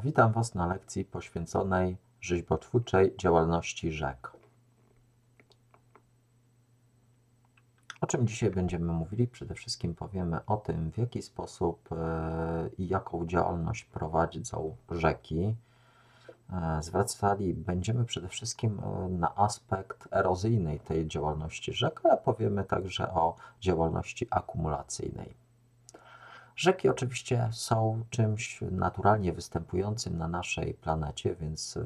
Witam Was na lekcji poświęconej rzeźbotwórczej działalności rzek. O czym dzisiaj będziemy mówili? Przede wszystkim powiemy o tym, w jaki sposób e, i jaką działalność prowadzą rzeki. E, zwracali będziemy przede wszystkim e, na aspekt erozyjnej tej działalności rzek, ale powiemy także o działalności akumulacyjnej. Rzeki oczywiście są czymś naturalnie występującym na naszej planecie, więc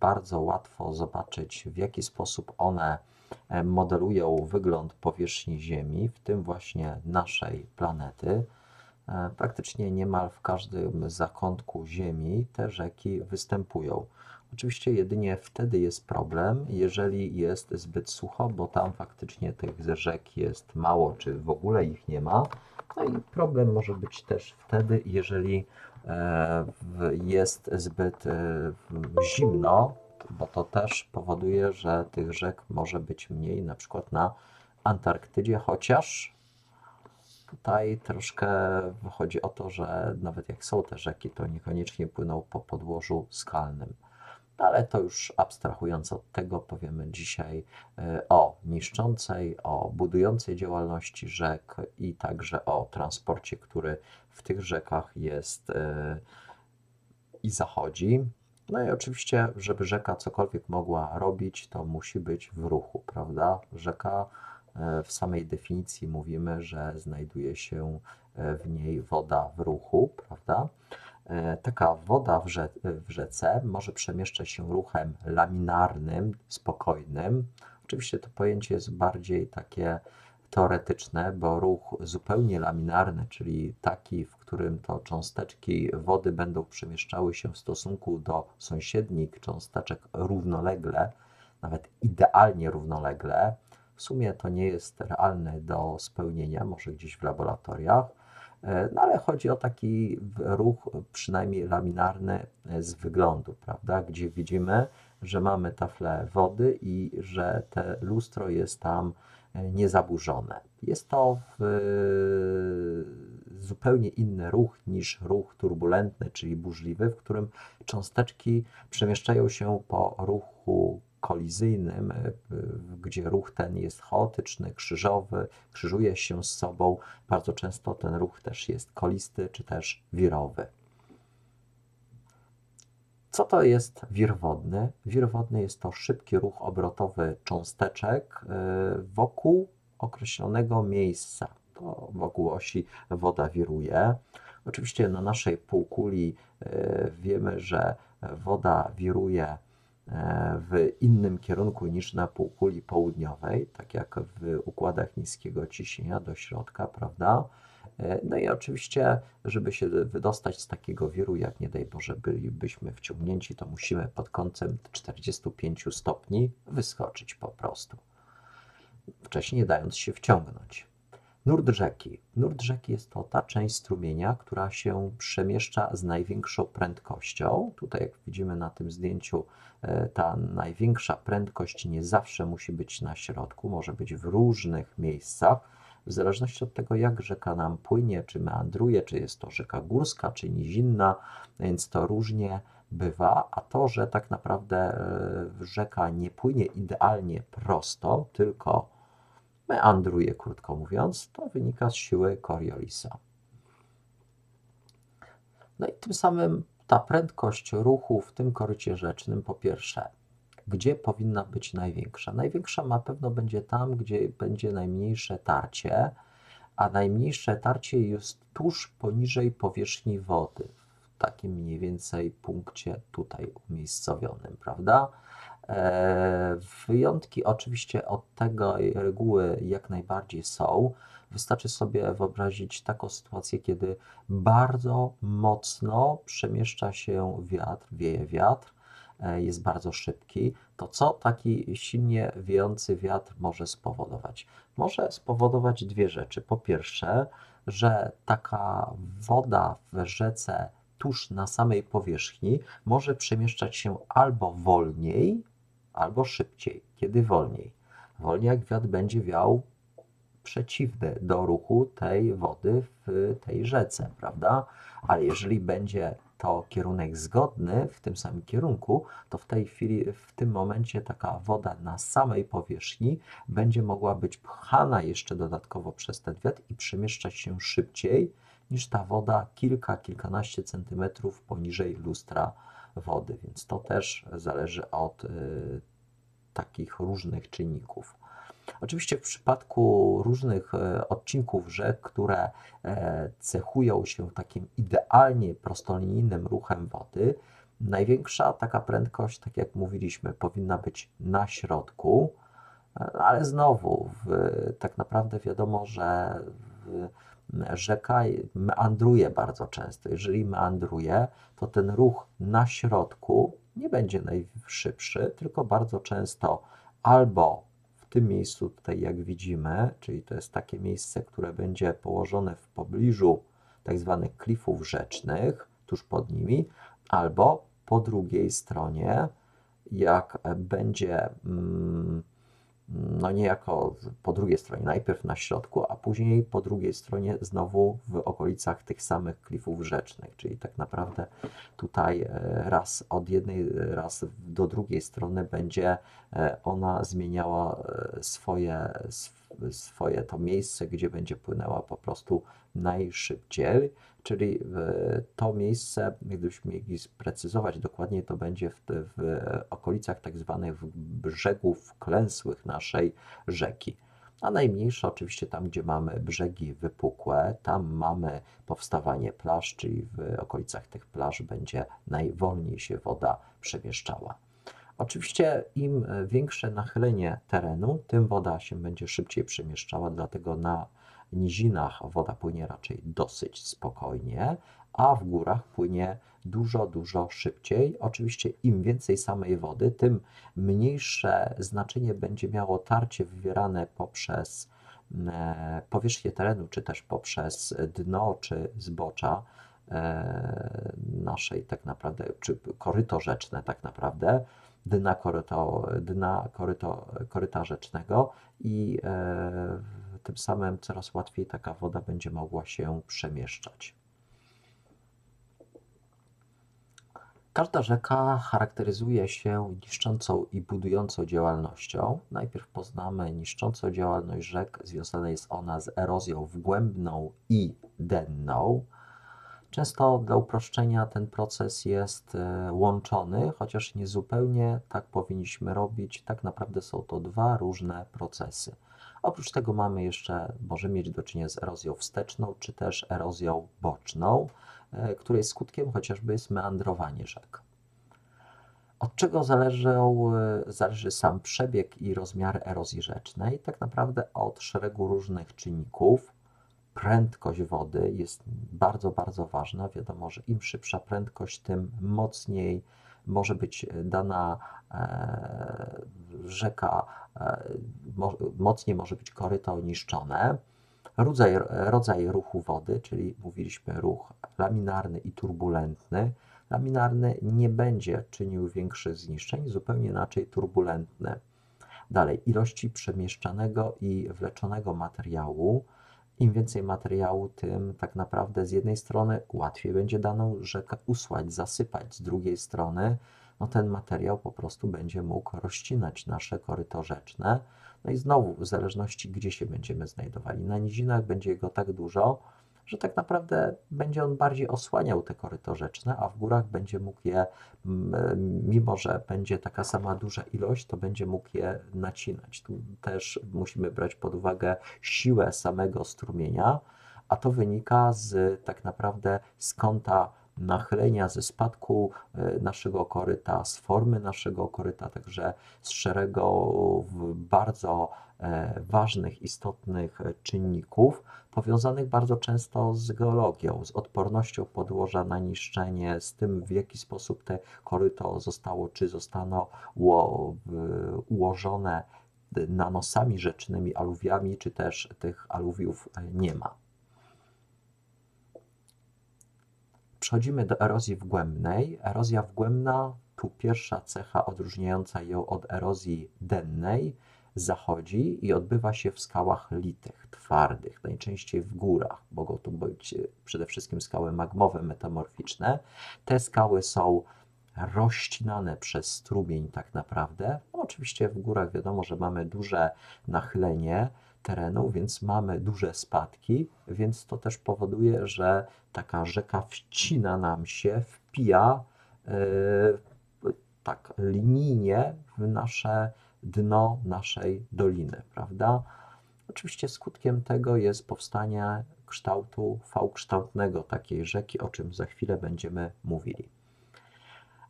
bardzo łatwo zobaczyć, w jaki sposób one e, modelują wygląd powierzchni Ziemi, w tym właśnie naszej planety. E, praktycznie niemal w każdym zakątku Ziemi te rzeki występują. Oczywiście jedynie wtedy jest problem, jeżeli jest zbyt sucho, bo tam faktycznie tych rzek jest mało, czy w ogóle ich nie ma. No i problem może być też wtedy, jeżeli e, jest zbyt e, zimno, bo to też powoduje, że tych rzek może być mniej, na przykład na Antarktydzie, chociaż tutaj troszkę chodzi o to, że nawet jak są te rzeki, to niekoniecznie płyną po podłożu skalnym ale to już abstrahując od tego, powiemy dzisiaj e, o niszczącej, o budującej działalności rzek i także o transporcie, który w tych rzekach jest e, i zachodzi. No i oczywiście, żeby rzeka cokolwiek mogła robić, to musi być w ruchu, prawda? Rzeka e, w samej definicji mówimy, że znajduje się w niej woda w ruchu, prawda? E, taka woda w, rze w rzece może przemieszczać się ruchem laminarnym, spokojnym. Oczywiście to pojęcie jest bardziej takie teoretyczne, bo ruch zupełnie laminarny, czyli taki, w którym to cząsteczki wody będą przemieszczały się w stosunku do sąsiednich cząsteczek równolegle, nawet idealnie równolegle, w sumie to nie jest realne do spełnienia, może gdzieś w laboratoriach. E, no ale chodzi o taki ruch, przynajmniej laminarny e, z wyglądu, prawda, gdzie widzimy, że mamy taflę wody i że te lustro jest tam e, niezaburzone. Jest to zupełnie inny ruch niż ruch turbulentny, czyli burzliwy, w którym cząsteczki przemieszczają się po ruchu kolizyjnym, e, gdzie ruch ten jest chaotyczny, krzyżowy, krzyżuje się z sobą. Bardzo często ten ruch też jest kolisty czy też wirowy. Co to jest wir wodny? Wir wodny jest to szybki ruch obrotowy cząsteczek e, wokół określonego miejsca. To wokół osi woda wiruje. Oczywiście na naszej półkuli e, wiemy, że woda wiruje w innym kierunku niż na półkuli południowej, tak jak w układach niskiego ciśnienia do środka, prawda? E, no i oczywiście, żeby się wydostać z takiego wiru, jak nie daj Boże bylibyśmy wciągnięci, to musimy pod kątem 45 stopni wyskoczyć po prostu, wcześniej dając się wciągnąć. Nurt rzeki. Nurt rzeki jest to ta część strumienia, która się przemieszcza z największą prędkością. Tutaj, jak widzimy na tym zdjęciu, e, ta największa prędkość nie zawsze musi być na środku, może być w różnych miejscach. W zależności od tego, jak rzeka nam płynie, czy meandruje, czy jest to rzeka górska, czy nizinna, więc to różnie bywa, a to, że tak naprawdę e, rzeka nie płynie idealnie prosto, tylko meandruje, krótko mówiąc, to wynika z siły Coriolisa. No i tym samym ta prędkość ruchu w tym korycie rzecznym, po pierwsze, gdzie powinna być największa? Największa na pewno będzie tam, gdzie będzie najmniejsze tarcie, a najmniejsze tarcie jest tuż poniżej powierzchni wody, w takim mniej więcej punkcie tutaj umiejscowionym, prawda? E, wyjątki oczywiście od tego reguły jak najbardziej są. Wystarczy sobie wyobrazić taką sytuację, kiedy bardzo mocno przemieszcza się wiatr, wieje wiatr, e, jest bardzo szybki, to co taki silnie wiejący wiatr może spowodować? Może spowodować dwie rzeczy. Po pierwsze, że taka woda w rzece tuż na samej powierzchni może przemieszczać się albo wolniej, albo szybciej, kiedy wolniej. Wolniej jak wiatr będzie wiał przeciwny do ruchu tej wody w tej rzece, prawda? Ale jeżeli będzie to kierunek zgodny w tym samym kierunku, to w tej chwili, w tym momencie taka woda na samej powierzchni będzie mogła być pchana jeszcze dodatkowo przez ten wiatr i przemieszczać się szybciej niż ta woda kilka, kilkanaście centymetrów poniżej lustra wody, więc to też zależy od y, takich różnych czynników. Oczywiście w przypadku różnych e, odcinków rzek, które e, cechują się takim idealnie prostolinijnym ruchem wody, największa taka prędkość, tak jak mówiliśmy, powinna być na środku, e, ale znowu, w, tak naprawdę wiadomo, że rzeka meandruje bardzo często. Jeżeli meandruje, to ten ruch na środku nie będzie najszybszy, tylko bardzo często albo w tym miejscu tutaj jak widzimy, czyli to jest takie miejsce, które będzie położone w pobliżu tak zwanych klifów rzecznych, tuż pod nimi, albo po drugiej stronie, jak będzie mm, no niejako po drugiej stronie, najpierw na środku, a później po drugiej stronie znowu w okolicach tych samych klifów rzecznych, czyli tak naprawdę tutaj e, raz od jednej, raz do drugiej strony będzie e, ona zmieniała e, swoje, swoje to miejsce, gdzie będzie płynęła po prostu najszybciej, czyli to miejsce, gdybyśmy mieli sprecyzować dokładniej, to będzie w, w okolicach tak zwanych brzegów klęsłych naszej rzeki. A najmniejsze oczywiście tam, gdzie mamy brzegi wypukłe, tam mamy powstawanie plaż, czyli w okolicach tych plaż będzie najwolniej się woda przemieszczała. Oczywiście im większe nachylenie terenu, tym woda się będzie szybciej przemieszczała, dlatego na nizinach woda płynie raczej dosyć spokojnie, a w górach płynie dużo, dużo szybciej. Oczywiście im więcej samej wody, tym mniejsze znaczenie będzie miało tarcie wywierane poprzez e, powierzchnię terenu, czy też poprzez dno, czy zbocza e, naszej tak naprawdę, czy koryto rzeczne tak naprawdę, dna koryto, dna koryto, koryta rzecznego i e, tym samym coraz łatwiej taka woda będzie mogła się przemieszczać. Każda rzeka charakteryzuje się niszczącą i budującą działalnością. Najpierw poznamy niszczącą działalność rzek. Związana jest ona z erozją wgłębną i denną. Często dla uproszczenia ten proces jest e, łączony, chociaż nie zupełnie tak powinniśmy robić. Tak naprawdę są to dwa różne procesy. Oprócz tego mamy jeszcze, możemy mieć do czynienia z erozją wsteczną, czy też erozją boczną, e, której skutkiem chociażby jest meandrowanie rzek. Od czego zależą, e, zależy sam przebieg i rozmiar erozji rzecznej? Tak naprawdę od szeregu różnych czynników. Prędkość wody jest bardzo, bardzo ważna. Wiadomo, że im szybsza prędkość, tym mocniej może być dana e, rzeka, e, mocniej może być koryto niszczone. Rodzaj, rodzaj ruchu wody, czyli mówiliśmy ruch laminarny i turbulentny. Laminarny nie będzie czynił większych zniszczeń, zupełnie inaczej turbulentny. Dalej, ilości przemieszczanego i wleczonego materiału im więcej materiału, tym tak naprawdę z jednej strony łatwiej będzie daną rzekę usłać, zasypać, z drugiej strony no ten materiał po prostu będzie mógł rozcinać nasze koryto rzeczne. No i znowu, w zależności gdzie się będziemy znajdowali, na nizinach będzie go tak dużo, że tak naprawdę będzie on bardziej osłaniał te koryto rzeczne, a w górach będzie mógł je, mimo że będzie taka sama duża ilość, to będzie mógł je nacinać. Tu też musimy brać pod uwagę siłę samego strumienia, a to wynika z tak naprawdę z kąta nachylenia, ze spadku e, naszego koryta, z formy naszego koryta, także z szeregu bardzo e, ważnych, istotnych czynników, powiązanych bardzo często z geologią, z odpornością podłoża na niszczenie, z tym w jaki sposób te koryto zostało, czy zostaną ułożone nanosami rzecznymi, aluwiami, czy też tych aluwiów nie ma. Przechodzimy do erozji wgłębnej. Erozja wgłębna, tu pierwsza cecha odróżniająca ją od erozji dennej, zachodzi i odbywa się w skałach litych, twardych, najczęściej w górach. Mogą to być przede wszystkim skały magmowe, metamorficzne. Te skały są rozcinane przez strumień tak naprawdę. No, oczywiście w górach wiadomo, że mamy duże nachylenie terenu, więc mamy duże spadki, więc to też powoduje, że taka rzeka wcina nam się, wpija yy, tak linijnie w nasze dno naszej doliny, prawda? Oczywiście skutkiem tego jest powstanie kształtu V-kształtnego takiej rzeki, o czym za chwilę będziemy mówili.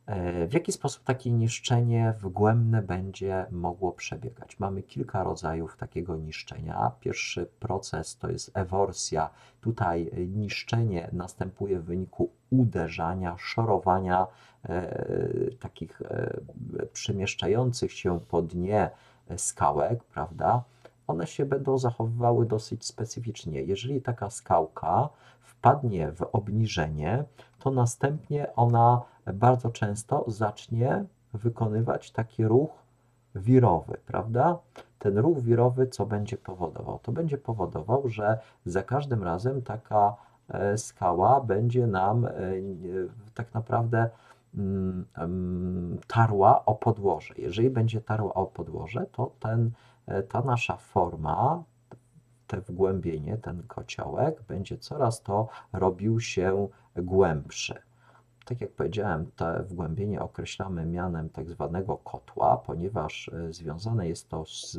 E, w jaki sposób takie niszczenie wgłębne będzie mogło przebiegać? Mamy kilka rodzajów takiego niszczenia. Pierwszy proces to jest eworsja. Tutaj niszczenie następuje w wyniku uderzania, szorowania e, takich e, przemieszczających się po dnie skałek, prawda? One się będą zachowywały dosyć specyficznie. Jeżeli taka skałka wpadnie w obniżenie, to następnie ona bardzo często zacznie wykonywać taki ruch wirowy, prawda? Ten ruch wirowy co będzie powodował? To będzie powodował, że za każdym razem taka e, skała będzie nam e, tak naprawdę mm, tarła o podłoże. Jeżeli będzie tarła o podłoże, to ten, e, ta nasza forma, te wgłębienie, ten kociołek będzie coraz to robił się głębszy. Tak jak powiedziałem, to wgłębienie określamy mianem tak zwanego kotła, ponieważ e, związane jest to z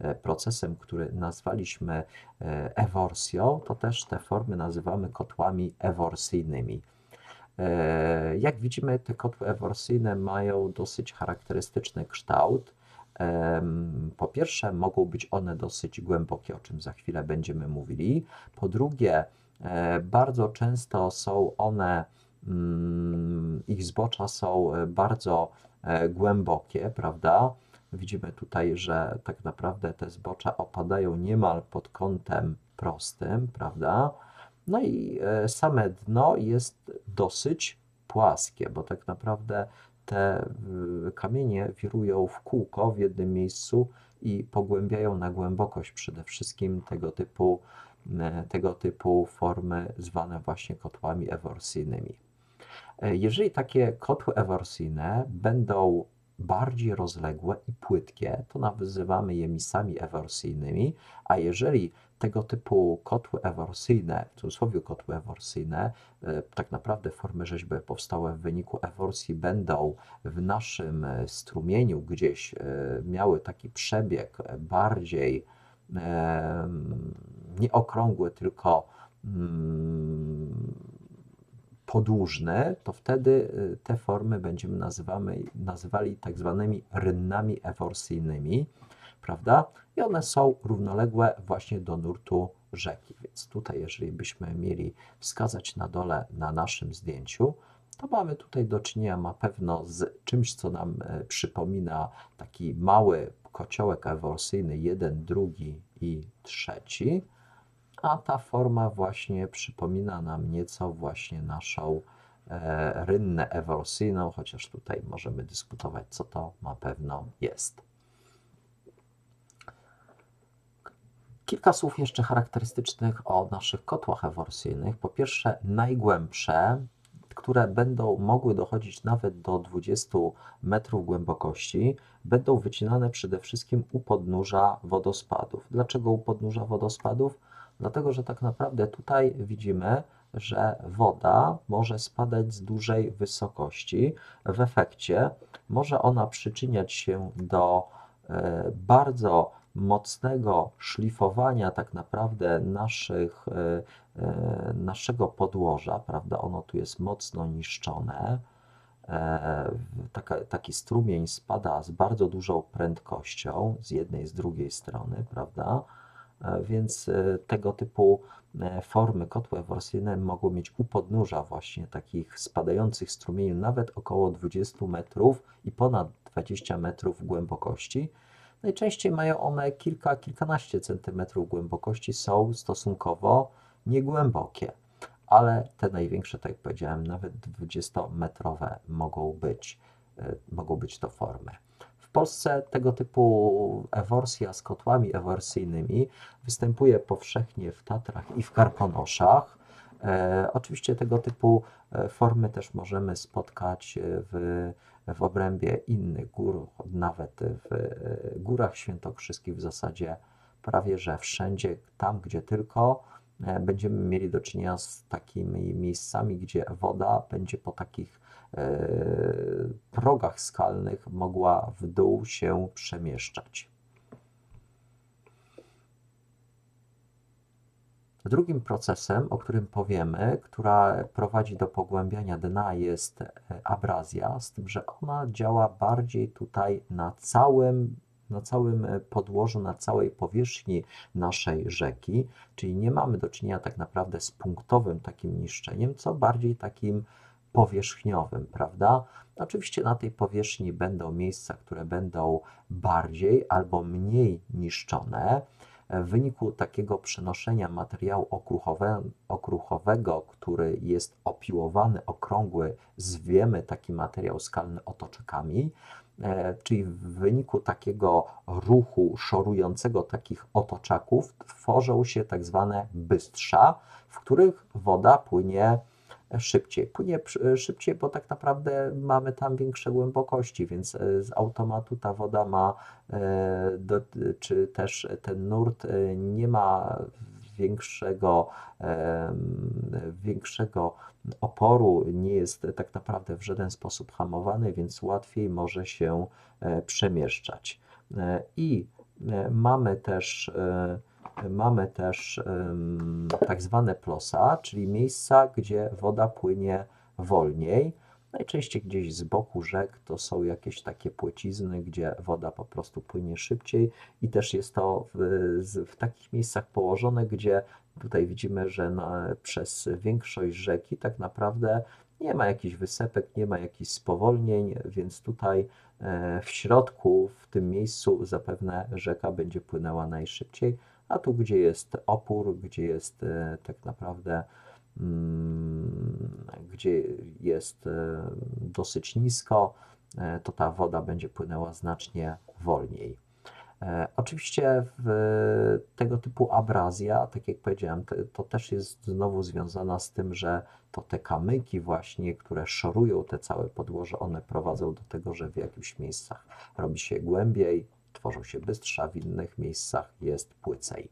e, procesem, który nazwaliśmy e, eworsją, to też te formy nazywamy kotłami eworsyjnymi. Jak widzimy, te kotły eworsyjne mają dosyć charakterystyczny kształt. Po pierwsze, mogą być one dosyć głębokie, o czym za chwilę będziemy mówili. Po drugie, bardzo często są one ich zbocza są e, bardzo e, głębokie, prawda? Widzimy tutaj, że tak naprawdę te zbocza opadają niemal pod kątem prostym, prawda? No i e, same dno jest dosyć płaskie, bo tak naprawdę te kamienie wirują w kółko w jednym miejscu i pogłębiają na głębokość przede wszystkim tego typu, tego typu formy zwane właśnie kotłami eworsyjnymi. E, jeżeli takie kotły eworsyjne będą bardziej rozległe i płytkie, to nazywamy je misami eworsyjnymi, a jeżeli tego typu kotły eworsyjne, w cudzysłowie kotły eworsyjne, e, tak naprawdę formy rzeźby powstałe w wyniku eworsji będą w naszym e, strumieniu gdzieś miały taki przebieg bardziej nieokrągły, tylko mm, podłużne, to wtedy y, te formy będziemy nazywamy, nazywali tak zwanymi rynnami eworsyjnymi, prawda? I one są równoległe właśnie do nurtu rzeki. Więc tutaj, jeżeli byśmy mieli wskazać na dole na naszym zdjęciu, to mamy tutaj do czynienia na pewno z czymś, co nam y, przypomina taki mały kociołek eworsyjny, jeden, drugi i trzeci a ta forma właśnie przypomina nam nieco właśnie naszą e, rynnę eworsyjną, chociaż tutaj możemy dyskutować, co to na pewno jest. Kilka słów jeszcze charakterystycznych o naszych kotłach eworsyjnych. Po pierwsze, najgłębsze, które będą mogły dochodzić nawet do 20 metrów głębokości, będą wycinane przede wszystkim u podnóża wodospadów. Dlaczego u podnóża wodospadów? Dlatego, że tak naprawdę tutaj widzimy, że woda może spadać z dużej wysokości. W efekcie może ona przyczyniać się do e, bardzo mocnego szlifowania tak naprawdę naszych, e, e, naszego podłoża, prawda? Ono tu jest mocno niszczone. Taka, taki strumień spada z bardzo dużą prędkością z jednej, z drugiej strony, prawda? E, więc e, tego typu e, formy kotły eworsyjne mogą mieć u podnóża właśnie takich spadających strumieni nawet około 20 metrów i ponad 20 metrów głębokości. Najczęściej mają one kilka, kilkanaście centymetrów głębokości, są stosunkowo niegłębokie, ale te największe, tak jak powiedziałem, nawet 20-metrowe mogą być, mogą być to formy. Polsce tego typu eworsja z kotłami eworsyjnymi występuje powszechnie w Tatrach i w Karkonoszach. E, oczywiście tego typu e, formy też możemy spotkać w, w obrębie innych gór, nawet w e, górach świętokrzyskich w zasadzie prawie że wszędzie, tam gdzie tylko e, będziemy mieli do czynienia z takimi miejscami, gdzie woda będzie po takich e, progach skalnych mogła w dół się przemieszczać. Drugim procesem, o którym powiemy, która prowadzi do pogłębiania dna, jest e, abrazja, z tym, że ona działa bardziej tutaj na całym na całym e, podłożu, na całej powierzchni naszej rzeki, czyli nie mamy do czynienia tak naprawdę z punktowym takim niszczeniem, co bardziej takim powierzchniowym, prawda? Oczywiście na tej powierzchni będą miejsca, które będą bardziej albo mniej niszczone. W wyniku takiego przenoszenia materiału okruchowe, okruchowego, który jest opiłowany, okrągły, zwiemy taki materiał skalny otoczkami, E, czyli w wyniku takiego ruchu szorującego takich otoczaków tworzą się tak zwane bystrza, w których woda płynie szybciej. Płynie szybciej, bo tak naprawdę mamy tam większe głębokości, więc e, z automatu ta woda ma, e, czy też ten nurt nie ma większego, większego oporu, nie jest tak naprawdę w żaden sposób hamowany, więc łatwiej może się e, przemieszczać. E, I e, mamy też mamy też tak zwane plosa, czyli miejsca, gdzie woda płynie wolniej. Najczęściej gdzieś z boku rzek to są jakieś takie płcizny, gdzie woda po prostu płynie szybciej i też jest to w, w takich miejscach położone, gdzie tutaj widzimy, że na, przez większość rzeki tak naprawdę nie ma jakichś wysepek, nie ma jakichś spowolnień, więc tutaj e, w środku, w tym miejscu zapewne rzeka będzie płynęła najszybciej, a tu gdzie jest opór, gdzie jest e, tak naprawdę Mm, gdzie jest e, dosyć nisko, e, to ta woda będzie płynęła znacznie wolniej. Oczywiście tego typu abrazja, tak jak powiedziałem, to też jest znowu związana z tym, że to te kamyki właśnie, które szorują te całe podłoże, one prowadzą do tego, że w jakichś miejscach robi się głębiej, tworzą się bystrza, w innych miejscach jest płycej.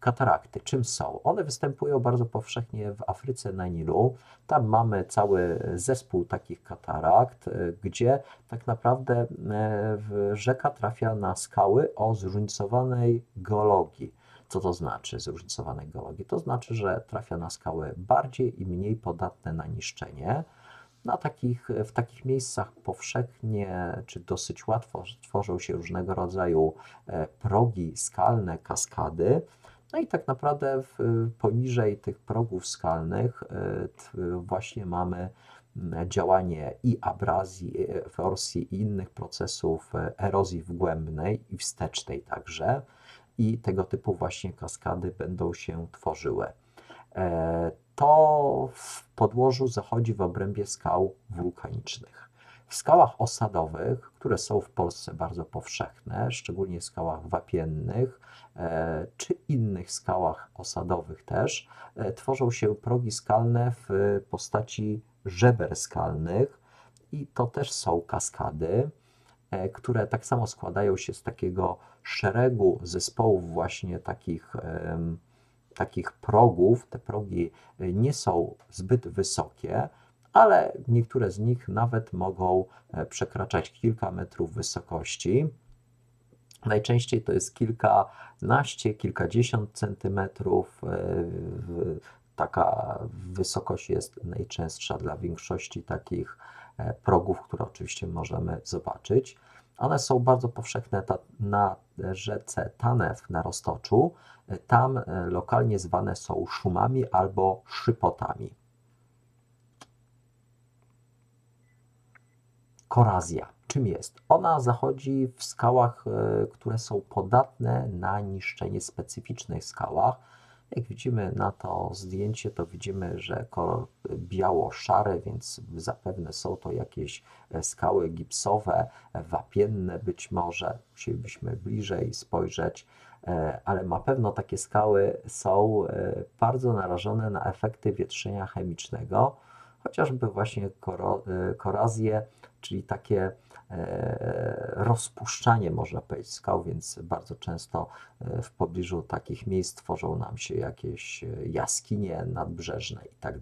Katarakty, czym są? One występują bardzo powszechnie w Afryce na Nilu. Tam mamy cały zespół takich katarakt, e, gdzie tak naprawdę e, rzeka trafia na skały o zróżnicowanej geologii. Co to znaczy zróżnicowanej geologii? To znaczy, że trafia na skały bardziej i mniej podatne na niszczenie. Na takich, w takich miejscach powszechnie czy dosyć łatwo tworzą się różnego rodzaju e, progi skalne, kaskady. No i tak naprawdę w, poniżej tych progów skalnych e, właśnie mamy działanie i abrazji, eforsji i innych procesów e, erozji wgłębnej i wstecznej także i tego typu właśnie kaskady będą się tworzyły. To w podłożu zachodzi w obrębie skał wulkanicznych. W skałach osadowych, które są w Polsce bardzo powszechne, szczególnie w skałach wapiennych e, czy innych skałach osadowych też, e, tworzą się progi skalne w postaci żeber skalnych i to też są kaskady, e, które tak samo składają się z takiego szeregu zespołów właśnie takich takich progów. Te progi nie są zbyt wysokie, ale niektóre z nich nawet mogą e, przekraczać kilka metrów wysokości. Najczęściej to jest kilkanaście, kilkadziesiąt centymetrów. E, taka wysokość jest najczęstsza dla większości takich e, progów, które oczywiście możemy zobaczyć. One są bardzo powszechne na rzece Tanew na Roztoczu. Tam lokalnie zwane są szumami albo szypotami. Korazja. Czym jest? Ona zachodzi w skałach, e, które są podatne na niszczenie, specyficznych skałach. Jak widzimy na to zdjęcie, to widzimy, że kolor biało-szary, więc zapewne są to jakieś skały gipsowe, wapienne być może. Musielibyśmy bliżej spojrzeć, ale na pewno takie skały są bardzo narażone na efekty wietrzenia chemicznego, chociażby właśnie korazje, czyli takie E, rozpuszczanie, można powiedzieć, skał, więc bardzo często e, w pobliżu takich miejsc tworzą nam się jakieś e, jaskinie nadbrzeżne i tak.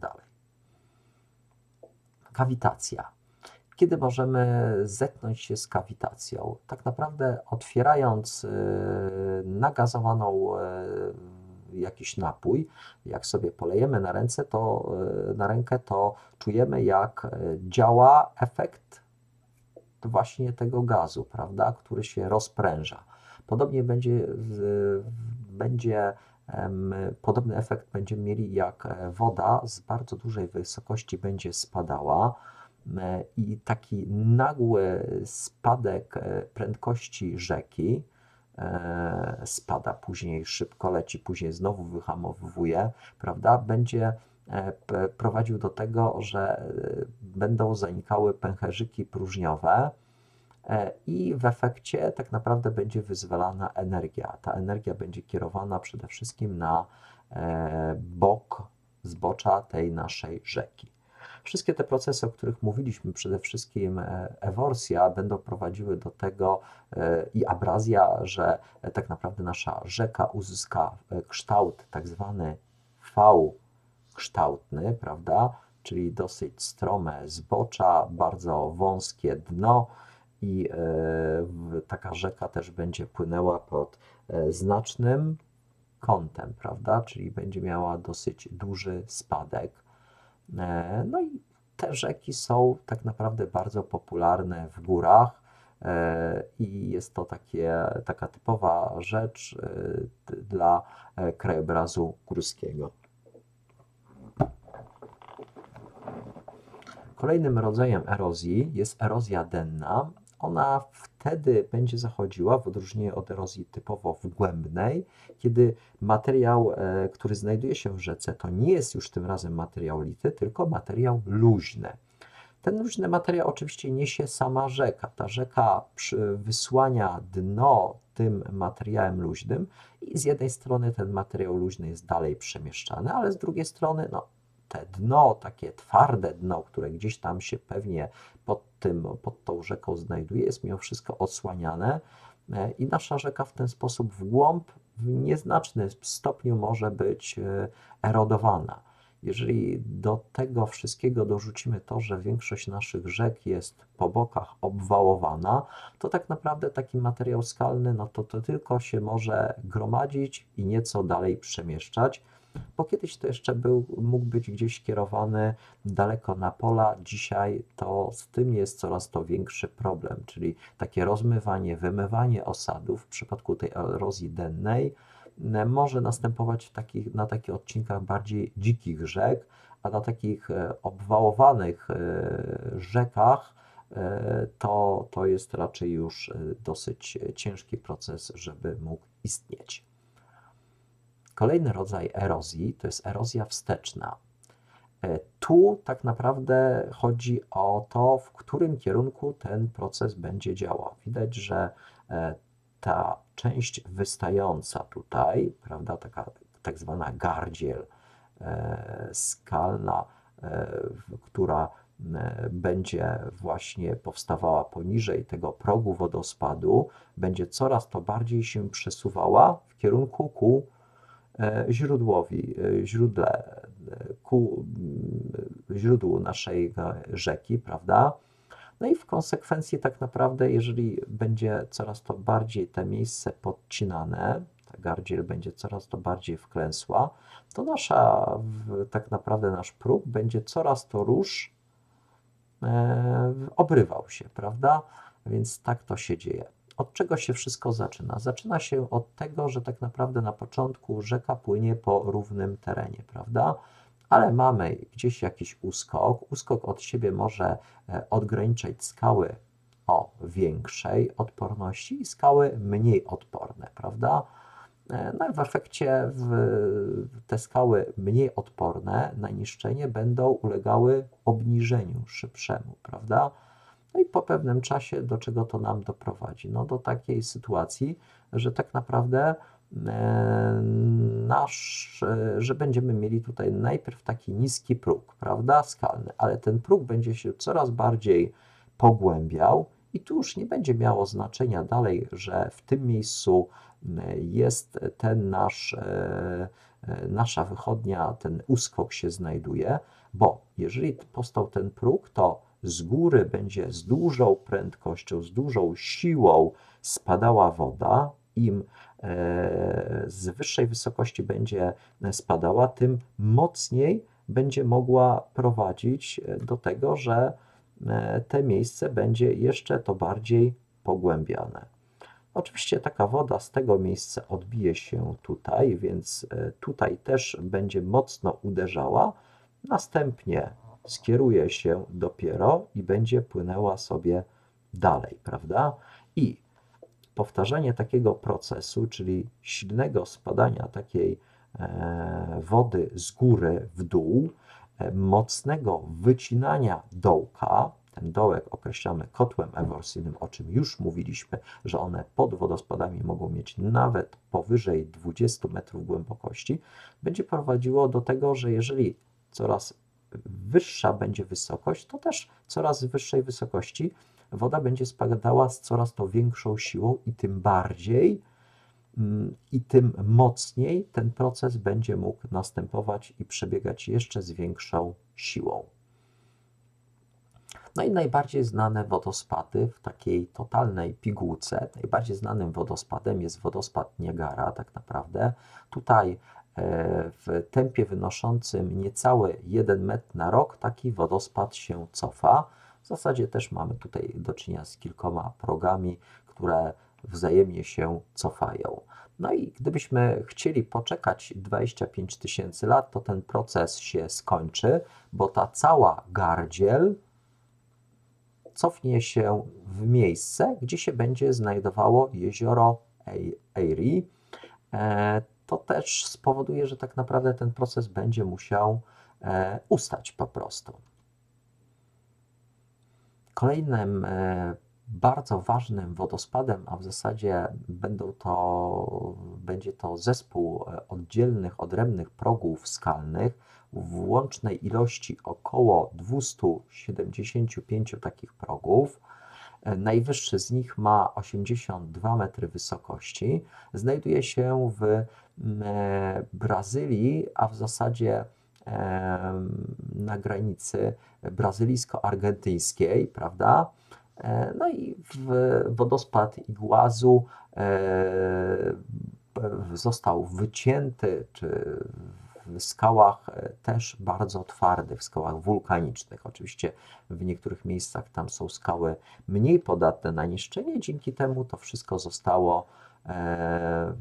Kawitacja. Kiedy możemy zetknąć się z kawitacją? Tak naprawdę otwierając nagazowaną jakiś napój, jak sobie polejemy na ręce, to na rękę, to czujemy jak działa efekt właśnie tego gazu, prawda, który się rozpręża. Podobnie będzie, będzie podobny efekt będziemy mieli, jak woda z bardzo dużej wysokości będzie spadała i taki nagły spadek e, prędkości rzeki e, spada, później szybko leci, później znowu wyhamowuje, prawda, będzie prowadził do tego, że będą zanikały pęcherzyki próżniowe, E, i w efekcie tak naprawdę będzie wyzwalana energia. Ta energia będzie kierowana przede wszystkim na e, bok zbocza tej naszej rzeki. Wszystkie te procesy, o których mówiliśmy, przede wszystkim e, eworsja, będą prowadziły do tego i abrazja, że tak naprawdę nasza rzeka uzyska kształt tak zwany V kształtny, prawda? Czyli dosyć strome zbocza, bardzo wąskie dno, i e, taka rzeka też będzie płynęła pod e, znacznym kątem, prawda? Czyli będzie miała dosyć duży spadek. E, no i te rzeki są tak naprawdę bardzo popularne w górach i jest to takie, taka typowa rzecz dla krajobrazu górskiego. Kolejnym rodzajem erozji jest erozja denna ona wtedy będzie zachodziła, w odróżnieniu od erozji typowo wgłębnej, kiedy materiał, e, który znajduje się w rzece, to nie jest już tym razem materiał lity, tylko materiał luźny. Ten luźny materiał oczywiście niesie sama rzeka. Ta rzeka wysłania dno tym materiałem luźnym i z jednej strony ten materiał luźny jest dalej przemieszczany, ale z drugiej strony no, te dno, takie twarde dno, które gdzieś tam się pewnie pod, tym, pod tą rzeką znajduje, jest mimo wszystko odsłaniane e, i nasza rzeka w ten sposób w głąb w nieznacznym stopniu może być e, erodowana. Jeżeli do tego wszystkiego dorzucimy to, że większość naszych rzek jest po bokach obwałowana, to tak naprawdę taki materiał skalny, no to, to tylko się może gromadzić i nieco dalej przemieszczać bo kiedyś to jeszcze był, mógł być gdzieś kierowany daleko na pola, dzisiaj to z tym jest coraz to większy problem, czyli takie rozmywanie, wymywanie osadów w przypadku tej erozji dennej może następować takich, na takich odcinkach bardziej dzikich rzek, a na takich e, obwałowanych e, rzekach e, to, to jest raczej już dosyć ciężki proces, żeby mógł istnieć. Kolejny rodzaj erozji to jest erozja wsteczna. E, tu tak naprawdę chodzi o to, w którym kierunku ten proces będzie działał. Widać, że e, ta część wystająca tutaj, prawda, taka tak zwana gardziel e, skalna, która będzie właśnie powstawała poniżej tego progu wodospadu, będzie coraz to bardziej się przesuwała w kierunku ku źródłowi, e, źródle, e, ku źródłu naszej rzeki, prawda? No i w konsekwencji tak naprawdę, jeżeli będzie coraz to bardziej te miejsce podcinane, ta gardziel będzie coraz to bardziej wklęsła, to nasza, tak naprawdę nasz próg będzie coraz to róż obrywał się, prawda? Więc tak to się dzieje. Od czego się wszystko zaczyna? Zaczyna się od tego, że tak naprawdę na początku rzeka płynie po równym terenie, prawda? Ale mamy gdzieś jakiś uskok. Uskok od siebie może e, odgraniczać skały o większej odporności i skały mniej odporne, prawda? E, no i w efekcie w, te skały mniej odporne na niszczenie będą ulegały obniżeniu szybszemu, prawda? No i po pewnym czasie do czego to nam doprowadzi? No do takiej sytuacji, że tak naprawdę e, nasz, e, że będziemy mieli tutaj najpierw taki niski próg, prawda, skalny, ale ten próg będzie się coraz bardziej pogłębiał i tu już nie będzie miało znaczenia dalej, że w tym miejscu jest ten nasz, e, nasza wychodnia, ten uskok się znajduje, bo jeżeli powstał ten próg, to z góry będzie z dużą prędkością, z dużą siłą spadała woda. Im e, z wyższej wysokości będzie spadała, tym mocniej będzie mogła prowadzić do tego, że te miejsce będzie jeszcze to bardziej pogłębiane. Oczywiście taka woda z tego miejsca odbije się tutaj, więc e, tutaj też będzie mocno uderzała. Następnie skieruje się dopiero i będzie płynęła sobie dalej, prawda? I powtarzanie takiego procesu, czyli silnego spadania takiej e, wody z góry w dół, e, mocnego wycinania dołka, ten dołek określamy kotłem eworsyjnym, o czym już mówiliśmy, że one pod wodospadami mogą mieć nawet powyżej 20 metrów głębokości, będzie prowadziło do tego, że jeżeli coraz wyższa będzie wysokość, to też coraz wyższej wysokości woda będzie spadała z coraz to większą siłą i tym bardziej mm, i tym mocniej ten proces będzie mógł następować i przebiegać jeszcze z większą siłą. No i najbardziej znane wodospady w takiej totalnej pigułce, najbardziej znanym wodospadem jest wodospad Niagara tak naprawdę. Tutaj w tempie wynoszącym niecały 1 metr na rok taki wodospad się cofa. W zasadzie też mamy tutaj do czynienia z kilkoma progami, które wzajemnie się cofają. No i gdybyśmy chcieli poczekać 25 tysięcy lat, to ten proces się skończy, bo ta cała gardziel cofnie się w miejsce, gdzie się będzie znajdowało jezioro Erie. E, to też spowoduje, że tak naprawdę ten proces będzie musiał e, ustać po prostu. Kolejnym e, bardzo ważnym wodospadem, a w zasadzie będą to, będzie to zespół oddzielnych, odrębnych progów skalnych, w łącznej ilości około 275 takich progów. E, najwyższy z nich ma 82 metry wysokości. Znajduje się w e, Brazylii, a w zasadzie na granicy brazylijsko-argentyńskiej, prawda? E, no i w wodospad Iguazu został wycięty, czy w skałach e, też bardzo twardych, w skałach wulkanicznych. Oczywiście w niektórych miejscach tam są skały mniej podatne na niszczenie, dzięki temu to wszystko zostało e,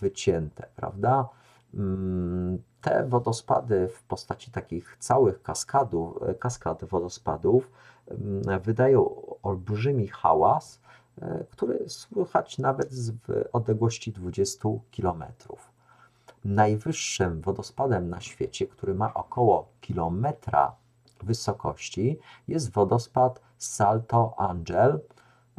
wycięte, prawda? Mm, te wodospady w postaci takich całych kaskadów, e, kaskad wodospadów mm, wydają olbrzymi hałas, który słychać nawet w odległości 20 kilometrów najwyższym wodospadem na świecie, który ma około kilometra wysokości, jest wodospad Salto Angel.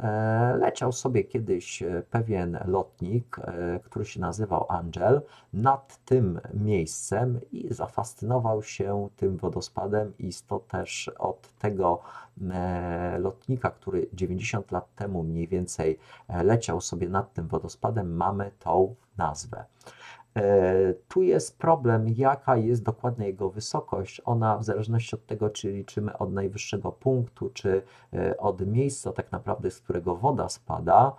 E, leciał sobie kiedyś e, pewien lotnik, e, który się nazywał Angel, nad tym miejscem i zafascynował się tym wodospadem i to też od tego lotnika, który 90 lat temu mniej więcej leciał sobie nad tym wodospadem, mamy tą nazwę. E, tu jest problem, jaka jest dokładnie jego wysokość. Ona w zależności od tego, czy liczymy od najwyższego punktu, czy e, od miejsca tak naprawdę, z którego woda spada,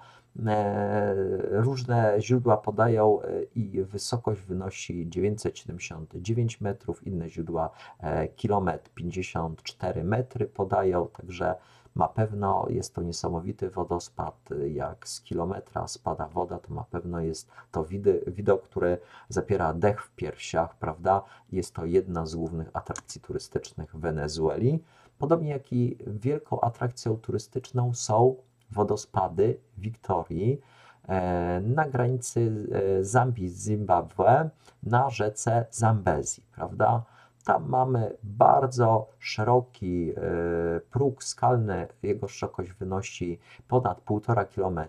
e, różne źródła podają i wysokość wynosi 979 metrów, inne źródła kilometr 54 metry podają, także na pewno jest to niesamowity wodospad. Jak z kilometra spada woda, to na pewno jest to widok, który zapiera dech w piersiach, prawda? Jest to jedna z głównych atrakcji turystycznych Wenezueli. Podobnie jak i wielką atrakcją turystyczną są wodospady Wiktorii. e, na granicy e, Zambii z Zimbabwe na rzece Zambezi, prawda? Tam mamy bardzo szeroki e, próg skalny, jego szerokość wynosi ponad 1,5 km.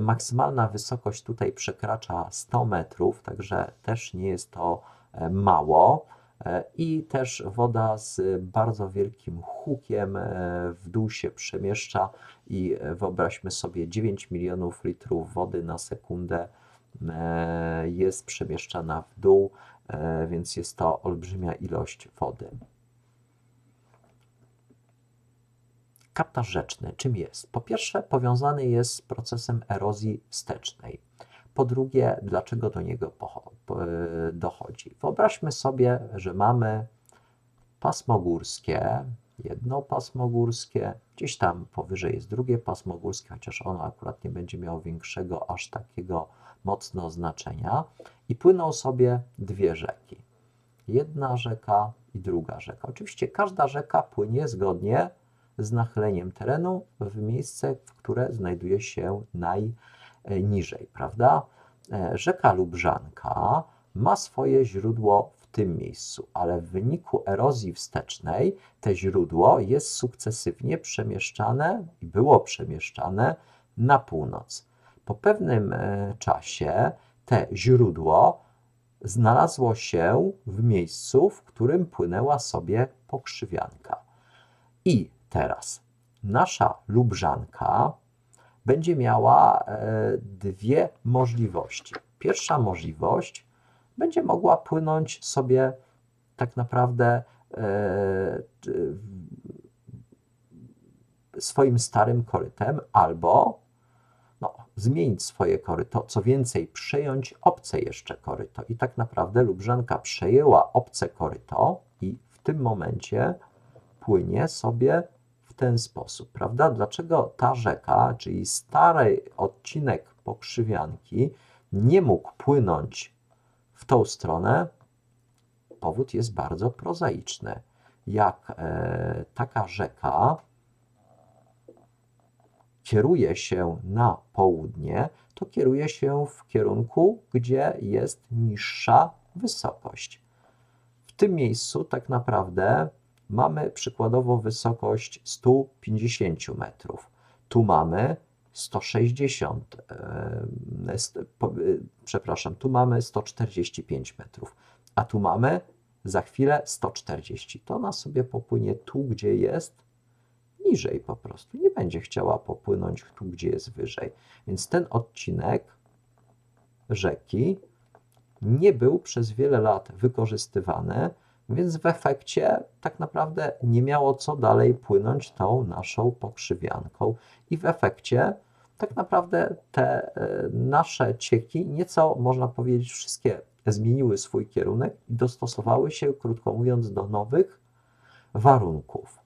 Maksymalna wysokość tutaj przekracza 100 metrów, także też nie jest to mało. E, i też woda z bardzo wielkim hukiem e, w dół się przemieszcza i e, wyobraźmy sobie 9 milionów litrów wody na sekundę jest przemieszczana w dół, więc jest to olbrzymia ilość wody. Kaptarz rzeczny czym jest? Po pierwsze, powiązany jest z procesem erozji wstecznej. Po drugie, dlaczego do niego dochodzi? Wyobraźmy sobie, że mamy pasmo górskie, jedno pasmo górskie, gdzieś tam powyżej jest drugie pasmo górskie, chociaż ono akurat nie będzie miało większego, aż takiego mocno znaczenia, i płyną sobie dwie rzeki. Jedna rzeka i druga rzeka. Oczywiście każda rzeka płynie zgodnie z nachyleniem terenu w miejsce, w które znajduje się najniżej, prawda? E, rzeka Lubrzanka ma swoje źródło w tym miejscu, ale w wyniku erozji wstecznej te źródło jest sukcesywnie przemieszczane i było przemieszczane na północ. Po pewnym e, czasie te źródło znalazło się w miejscu, w którym płynęła sobie pokrzywianka. I teraz nasza Lubrzanka będzie miała e, dwie możliwości. Pierwsza możliwość będzie mogła płynąć sobie tak naprawdę e, swoim starym korytem, albo zmienić swoje koryto, co więcej, przejąć obce jeszcze koryto. I tak naprawdę Lubrzanka przejęła obce koryto i w tym momencie płynie sobie w ten sposób, prawda? Dlaczego ta rzeka, czyli stary odcinek pokrzywianki, nie mógł płynąć w tą stronę? Powód jest bardzo prozaiczny. Jak e, taka rzeka kieruje się na południe, to kieruje się w kierunku, gdzie jest niższa wysokość. W tym miejscu tak naprawdę mamy przykładowo wysokość 150 metrów. Tu mamy 160, e, przepraszam, tu mamy 145 metrów, a tu mamy za chwilę 140. To ona sobie popłynie tu, gdzie jest niżej po prostu. Nie będzie chciała popłynąć tu, gdzie jest wyżej. Więc ten odcinek rzeki nie był przez wiele lat wykorzystywany więc w efekcie tak naprawdę nie miało co dalej płynąć tą naszą pokrzywianką, i w efekcie tak naprawdę te e, nasze cieki nieco, można powiedzieć, wszystkie zmieniły swój kierunek i dostosowały się, krótko mówiąc, do nowych warunków.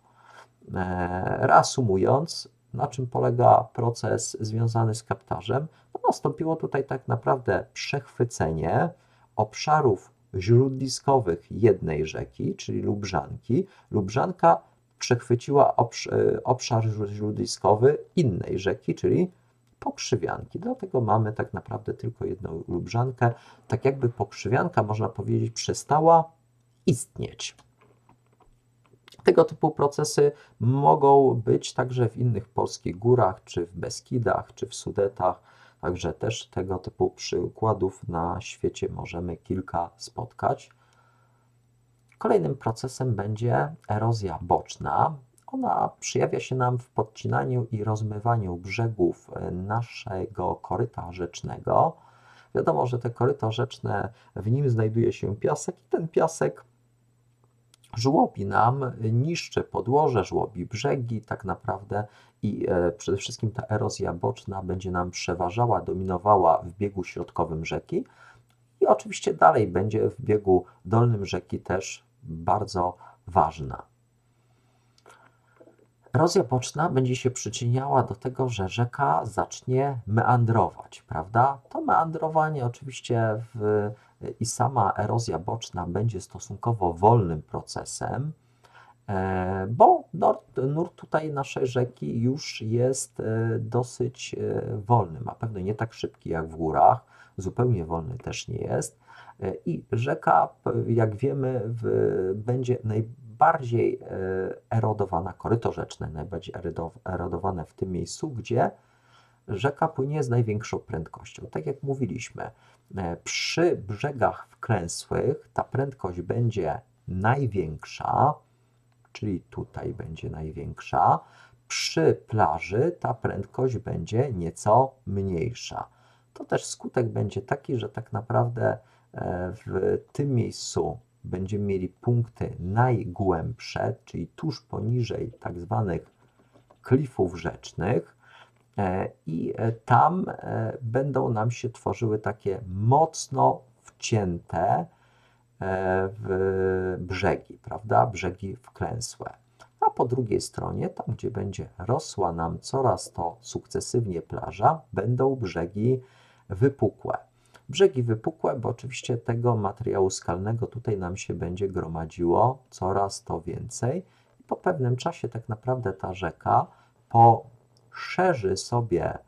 E, reasumując, na czym polega proces związany z kaptarzem? No, nastąpiło tutaj tak naprawdę przechwycenie obszarów źródliskowych jednej rzeki, czyli Lubrzanki, Lubrzanka przechwyciła e, obszar źródliskowy innej rzeki, czyli pokrzywianki. Dlatego mamy tak naprawdę tylko jedną Lubrzankę. Tak jakby pokrzywianka, można powiedzieć, przestała istnieć. Tego typu procesy mogą być także w innych polskich górach, czy w Beskidach, czy w Sudetach Także też tego typu przykładów na świecie możemy kilka spotkać. Kolejnym procesem będzie erozja boczna. Ona przejawia się nam w podcinaniu i rozmywaniu brzegów naszego koryta rzecznego. Wiadomo, że te koryto rzeczne, w nim znajduje się piasek i ten piasek żłobi nam, niszczy podłoże, żłobi brzegi tak naprawdę i e, przede wszystkim ta erozja boczna będzie nam przeważała, dominowała w biegu środkowym rzeki i oczywiście dalej będzie w biegu dolnym rzeki też bardzo ważna. Erozja boczna będzie się przyczyniała do tego, że rzeka zacznie meandrować, prawda? To meandrowanie oczywiście w, i sama erozja boczna będzie stosunkowo wolnym procesem, E, bo nurt, tutaj naszej rzeki już jest e, dosyć e, wolny, ma pewno nie tak szybki jak w górach, zupełnie wolny też nie jest. I rzeka, jak wiemy, będzie najbardziej erodowana, koryto rzeczne najbardziej erodowane w tym miejscu, gdzie rzeka płynie z największą prędkością. Tak jak mówiliśmy, przy brzegach wklęsłych ta prędkość będzie największa, czyli tutaj będzie największa. Przy plaży ta prędkość będzie nieco mniejsza. To też skutek będzie taki, że tak naprawdę e, w tym miejscu będziemy mieli punkty najgłębsze, czyli tuż poniżej tak zwanych klifów rzecznych e, i e, tam będą nam się tworzyły takie mocno wcięte E, w brzegi, prawda? Brzegi wklęsłe. A po drugiej stronie, tam gdzie będzie rosła nam coraz to sukcesywnie plaża, będą brzegi wypukłe. Brzegi wypukłe, bo oczywiście tego materiału skalnego tutaj nam się będzie gromadziło coraz to więcej. I po pewnym czasie tak naprawdę ta rzeka poszerzy sobie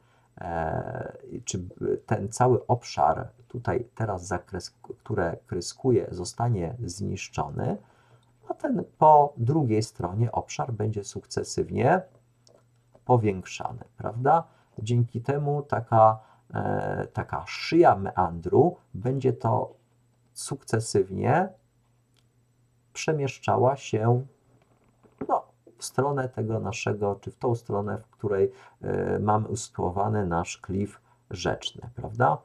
E, czy ten cały obszar, tutaj teraz zakres, które kryskuje, zostanie zniszczony, a ten po drugiej stronie obszar będzie sukcesywnie powiększany, prawda? Dzięki temu taka, e, taka szyja meandru będzie to sukcesywnie przemieszczała się stronę tego naszego, czy w tą stronę, w której e, mamy usytuowany nasz klif rzeczny, prawda?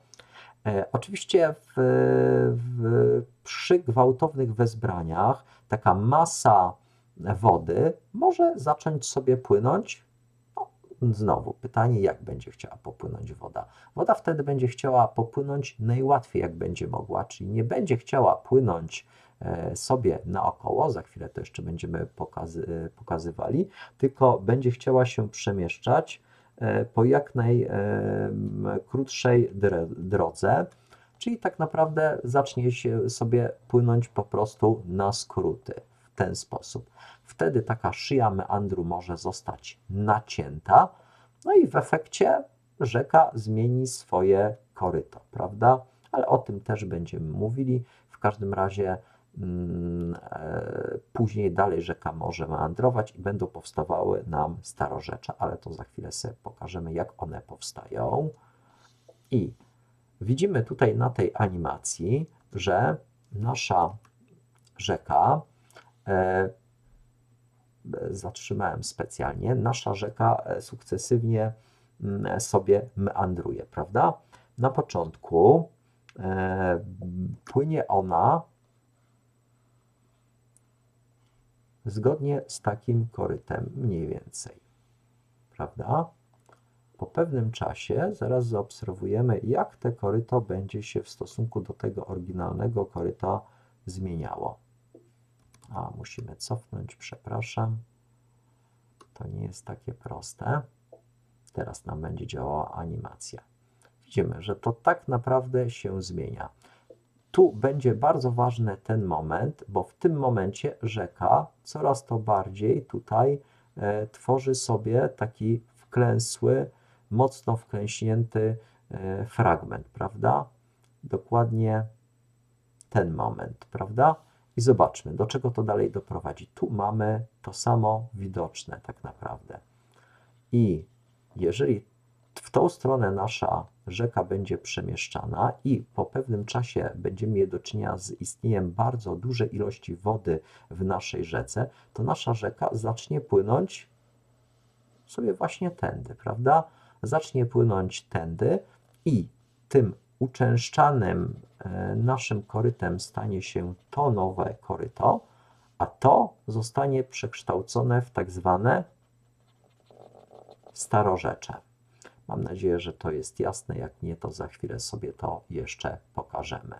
E, oczywiście w, w, przy gwałtownych wezbraniach taka masa wody może zacząć sobie płynąć. No, znowu pytanie, jak będzie chciała popłynąć woda. Woda wtedy będzie chciała popłynąć najłatwiej, jak będzie mogła, czyli nie będzie chciała płynąć sobie naokoło, za chwilę to jeszcze będziemy pokazy, e, pokazywali, tylko będzie chciała się przemieszczać e, po jak najkrótszej drodze, czyli tak naprawdę zacznie się sobie płynąć po prostu na skróty w ten sposób. Wtedy taka szyja meandru może zostać nacięta, no i w efekcie rzeka zmieni swoje koryto, prawda? Ale o tym też będziemy mówili. W każdym razie e, później dalej rzeka może meandrować i będą powstawały nam starorzecze, ale to za chwilę sobie pokażemy, jak one powstają. I widzimy tutaj na tej animacji, że nasza rzeka, e, zatrzymałem specjalnie, nasza rzeka e, sukcesywnie mm, sobie meandruje, prawda? Na początku płynie ona zgodnie z takim korytem mniej więcej. Prawda? Po pewnym czasie zaraz zaobserwujemy, jak te koryto będzie się w stosunku do tego oryginalnego koryta zmieniało. A, musimy cofnąć, przepraszam. To nie jest takie proste. Teraz nam będzie działała animacja. Widzimy, że to tak naprawdę się zmienia. Tu będzie bardzo ważny ten moment, bo w tym momencie rzeka coraz to bardziej tutaj e, tworzy sobie taki wklęsły, mocno wklęśnięty e, fragment, prawda? Dokładnie ten moment, prawda? I zobaczmy, do czego to dalej doprowadzi. Tu mamy to samo widoczne tak naprawdę. I jeżeli w tą stronę nasza rzeka będzie przemieszczana i po pewnym czasie będziemy mieli do czynienia z istnieniem bardzo dużej ilości wody w naszej rzece, to nasza rzeka zacznie płynąć sobie właśnie tędy, prawda? Zacznie płynąć tędy i tym uczęszczanym e, naszym korytem stanie się to nowe koryto, a to zostanie przekształcone w tak zwane starorzecze. Mam nadzieję, że to jest jasne. Jak nie, to za chwilę sobie to jeszcze pokażemy.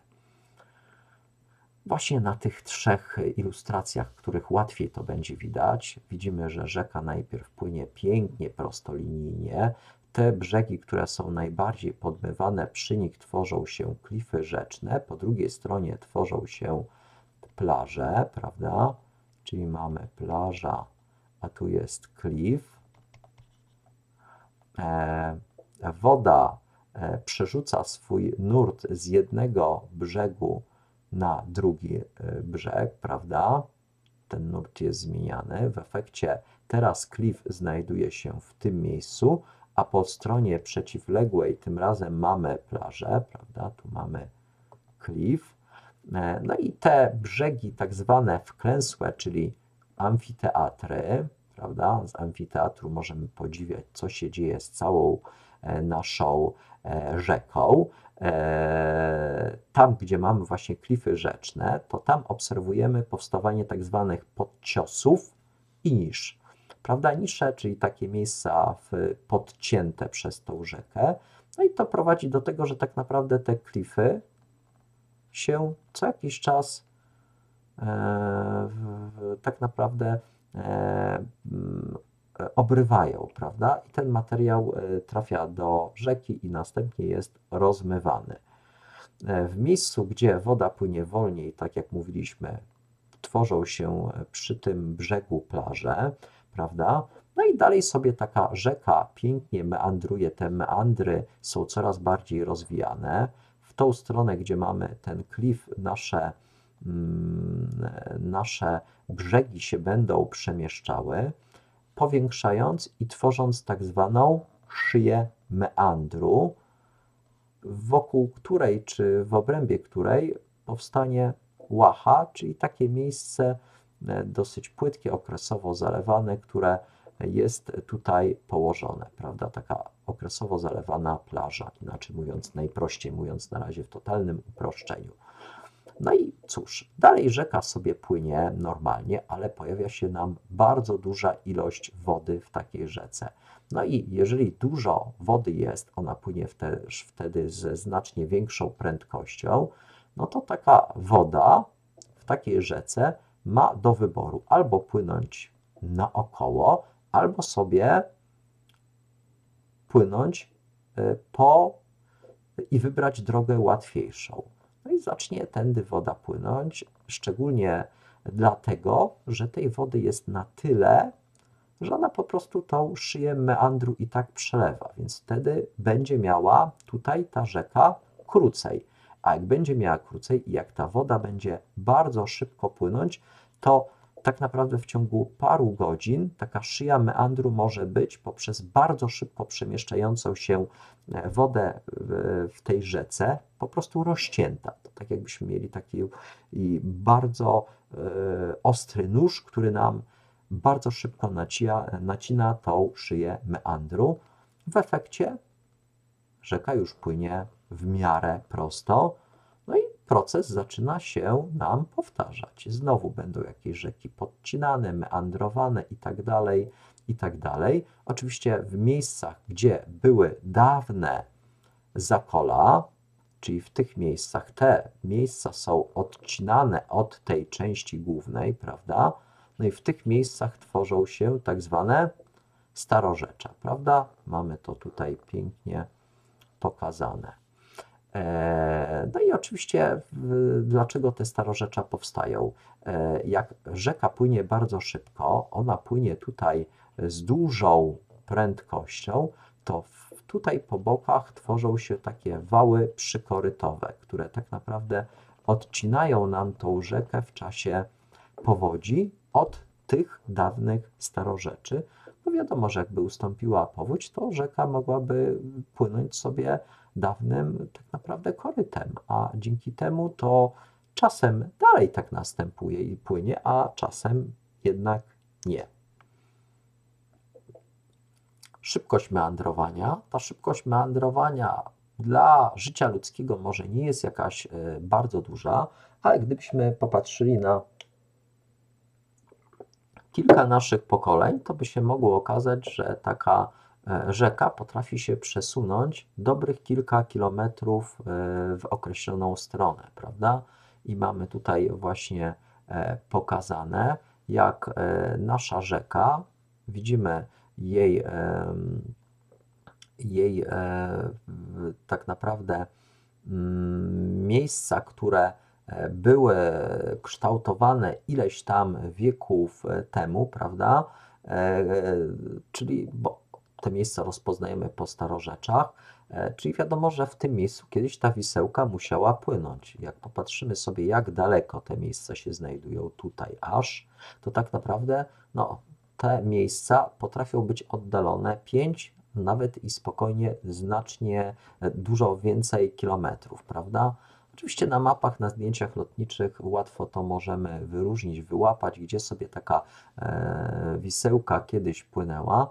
Właśnie na tych trzech ilustracjach, których łatwiej to będzie widać, widzimy, że rzeka najpierw płynie pięknie, prostolinijnie. Te brzegi, które są najbardziej podmywane, przy nich tworzą się klify rzeczne, po drugiej stronie tworzą się plaże, prawda? czyli mamy plaża, a tu jest klif. E, woda e, przerzuca swój nurt z jednego brzegu na drugi e, brzeg, prawda? Ten nurt jest zmieniany. W efekcie teraz klif znajduje się w tym miejscu, a po stronie przeciwległej tym razem mamy plażę, prawda? Tu mamy klif. No i te brzegi tak zwane wklęsłe, czyli amfiteatry, prawda? Z amfiteatru możemy podziwiać, co się dzieje z całą e, naszą e, rzeką. Tam, gdzie mamy właśnie klify rzeczne, to tam obserwujemy powstawanie tak zwanych podciosów i nisz. Prawda, nisze, czyli takie miejsca podcięte przez tą rzekę. No i to prowadzi do tego, że tak naprawdę te klify się co jakiś czas e, tak naprawdę e, obrywają, prawda? I ten materiał e, trafia do rzeki i następnie jest rozmywany. W miejscu, gdzie woda płynie wolniej, tak jak mówiliśmy, tworzą się przy tym brzegu plaże, prawda? No i dalej sobie taka rzeka pięknie meandruje, te meandry są coraz bardziej rozwijane tą stronę, gdzie mamy ten klif, nasze, nasze brzegi się będą przemieszczały, powiększając i tworząc tak zwaną szyję meandru, wokół której czy w obrębie której powstanie łacha, czyli takie miejsce e, dosyć płytkie, okresowo zalewane, które jest tutaj położone, prawda? Taka okresowo zalewana plaża, inaczej mówiąc, najprościej mówiąc na razie w totalnym uproszczeniu. No i cóż, dalej rzeka sobie płynie normalnie, ale pojawia się nam bardzo duża ilość wody w takiej rzece. No i jeżeli dużo wody jest, ona płynie też wtedy ze znacznie większą prędkością, no to taka woda w takiej rzece ma do wyboru albo płynąć naokoło, albo sobie płynąć y, po i wybrać drogę łatwiejszą. No i zacznie tędy woda płynąć, szczególnie dlatego, że tej wody jest na tyle, że ona po prostu tą szyję meandru i tak przelewa, więc wtedy będzie miała tutaj ta rzeka krócej. A jak będzie miała krócej i jak ta woda będzie bardzo szybko płynąć, to tak naprawdę w ciągu paru godzin taka szyja meandru może być poprzez bardzo szybko przemieszczającą się e, wodę w tej rzece po prostu rozcięta. To tak jakbyśmy mieli taki bardzo e, ostry nóż, który nam bardzo szybko nacina, nacina tą szyję meandru. W efekcie rzeka już płynie w miarę prosto, proces zaczyna się nam powtarzać. Znowu będą jakieś rzeki podcinane, meandrowane i tak dalej, i tak. Oczywiście w miejscach, gdzie były dawne zakola, czyli w tych miejscach, te miejsca są odcinane od tej części głównej, prawda? No i w tych miejscach tworzą się tak zwane starorzecze, prawda? Mamy to tutaj pięknie pokazane. E, no i oczywiście, dlaczego te starorzecza powstają? E, jak rzeka płynie bardzo szybko, ona płynie tutaj z dużą prędkością, to tutaj po bokach tworzą się takie wały przykorytowe, które tak naprawdę odcinają nam tą rzekę w czasie powodzi od tych dawnych starorzeczy. Bo wiadomo, że jakby ustąpiła powódź, to rzeka mogłaby płynąć sobie dawnym tak naprawdę korytem, a dzięki temu to czasem dalej tak następuje i płynie, a czasem jednak nie. Szybkość meandrowania. Ta szybkość meandrowania dla życia ludzkiego może nie jest jakaś e, bardzo duża, ale gdybyśmy popatrzyli na kilka naszych pokoleń, to by się mogło okazać, że taka rzeka potrafi się przesunąć dobrych kilka kilometrów e, w określoną stronę, prawda? I mamy tutaj właśnie e, pokazane, jak nasza rzeka, widzimy jej, jej tak naprawdę mm, miejsca, które e, były kształtowane ileś tam wieków e, temu, prawda? E, czyli, bo te miejsca rozpoznajemy po starorzeczach, czyli wiadomo, że w tym miejscu kiedyś ta wisełka musiała płynąć. Jak popatrzymy sobie, jak daleko te miejsca się znajdują tutaj aż, to tak naprawdę no, te miejsca potrafią być oddalone 5, nawet i spokojnie znacznie dużo więcej kilometrów, prawda? Oczywiście na mapach, na zdjęciach lotniczych łatwo to możemy wyróżnić, wyłapać, gdzie sobie taka e, wisełka kiedyś płynęła.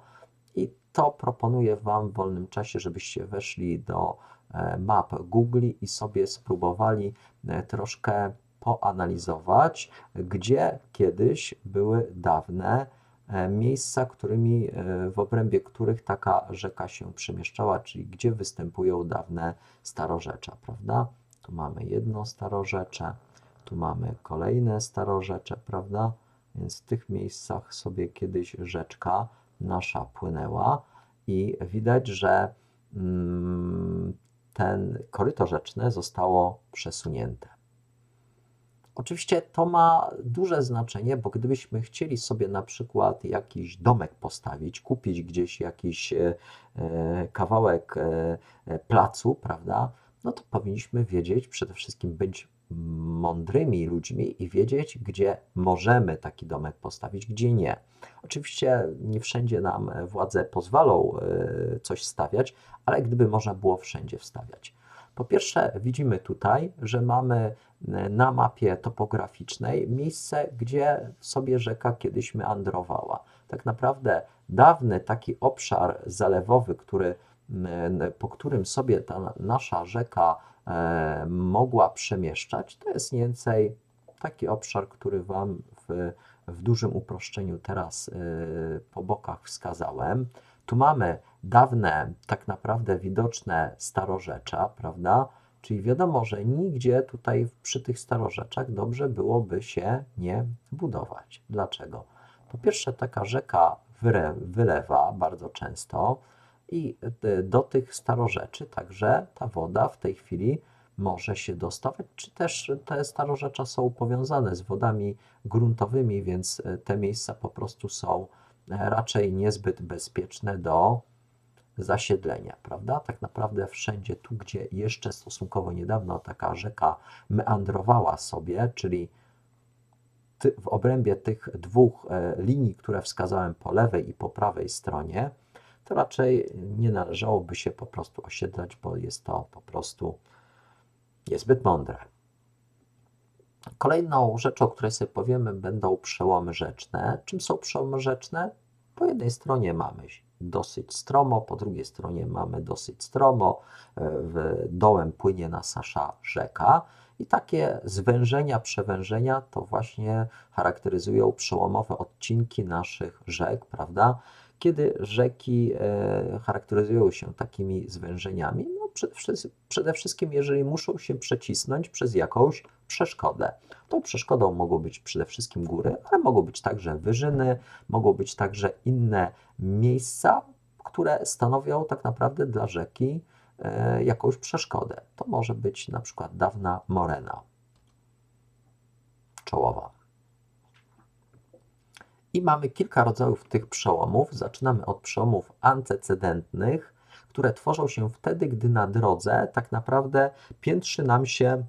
To proponuję Wam w wolnym czasie, żebyście weszli do e, map Google i sobie spróbowali e, troszkę poanalizować, gdzie kiedyś były dawne miejsca, którymi, w obrębie których taka rzeka się przemieszczała, czyli gdzie występują dawne starorzecza, prawda? Tu mamy jedno starorzecze, tu mamy kolejne starorzecze, prawda? Więc w tych miejscach sobie kiedyś rzeczka nasza płynęła i widać, że mm, ten koryto rzeczne zostało przesunięte. Oczywiście to ma duże znaczenie, bo gdybyśmy chcieli sobie na przykład jakiś domek postawić, kupić gdzieś jakiś e, e, kawałek e, placu, prawda, no to powinniśmy wiedzieć, przede wszystkim być mądrymi ludźmi i wiedzieć, gdzie możemy taki domek postawić, gdzie nie. Oczywiście nie wszędzie nam władze pozwolą e, coś stawiać, ale gdyby można było wszędzie wstawiać. Po pierwsze, widzimy tutaj, że mamy e, na mapie topograficznej miejsce, gdzie sobie rzeka kiedyś meandrowała. Tak naprawdę dawny taki obszar zalewowy, który po którym sobie ta nasza rzeka e, mogła przemieszczać, to jest mniej więcej taki obszar, który Wam w, w dużym uproszczeniu teraz e, po bokach wskazałem. Tu mamy dawne, tak naprawdę widoczne starorzecza, prawda? Czyli wiadomo, że nigdzie tutaj przy tych starorzeczach dobrze byłoby się nie budować. Dlaczego? Po pierwsze, taka rzeka wylewa bardzo często, i e, do tych starorzeczy także ta woda w tej chwili może się dostawać, czy też te starorzecza są powiązane z wodami gruntowymi, więc e, te miejsca po prostu są e, raczej niezbyt bezpieczne do zasiedlenia, prawda? Tak naprawdę wszędzie tu, gdzie jeszcze stosunkowo niedawno taka rzeka meandrowała sobie, czyli w obrębie tych dwóch linii, które wskazałem po lewej i po prawej stronie, to raczej nie należałoby się po prostu osiedlać, bo jest to po prostu niezbyt mądre. Kolejną rzeczą, o której sobie powiemy, będą przełomy rzeczne. Czym są przełomy rzeczne? Po jednej stronie mamy dosyć stromo, po drugiej stronie mamy dosyć stromo, w dołem płynie nasza rzeka i takie zwężenia, przewężenia to właśnie charakteryzują przełomowe odcinki naszych rzek, prawda? Kiedy rzeki e, charakteryzują się takimi zwężeniami? No, przede wszystkim, jeżeli muszą się przecisnąć przez jakąś przeszkodę. Tą przeszkodą mogą być przede wszystkim góry, ale mogą być także wyżyny, mogą być także inne miejsca, które stanowią tak naprawdę dla rzeki e, jakąś przeszkodę. To może być na przykład dawna morena czołowa. I mamy kilka rodzajów tych przełomów. Zaczynamy od przełomów antecedentnych, które tworzą się wtedy, gdy na drodze tak naprawdę piętrzy nam się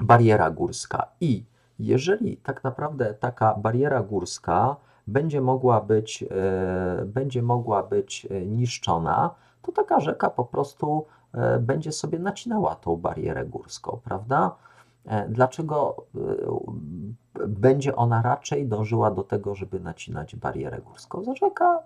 bariera górska. I jeżeli tak naprawdę taka bariera górska będzie mogła być, e, będzie mogła być e, niszczona, to taka rzeka po prostu e, będzie sobie nacinała tą barierę górską, prawda? E, dlaczego e, będzie ona raczej dążyła do tego, żeby nacinać barierę górską? Rzeka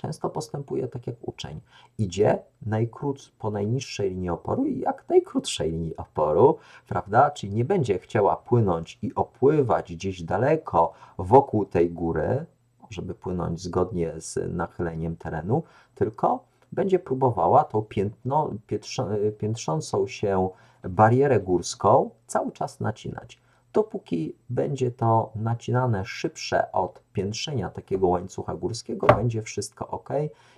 często postępuje tak jak uczeń. Idzie najkrótsz, po najniższej linii oporu i jak najkrótszej linii oporu, prawda? Czyli nie będzie chciała płynąć i opływać gdzieś daleko wokół tej góry, żeby płynąć zgodnie z nachyleniem terenu, tylko będzie próbowała tą piętno, piętrzącą się barierę górską cały czas nacinać. Dopóki będzie to nacinane szybsze od piętrzenia takiego łańcucha górskiego, będzie wszystko ok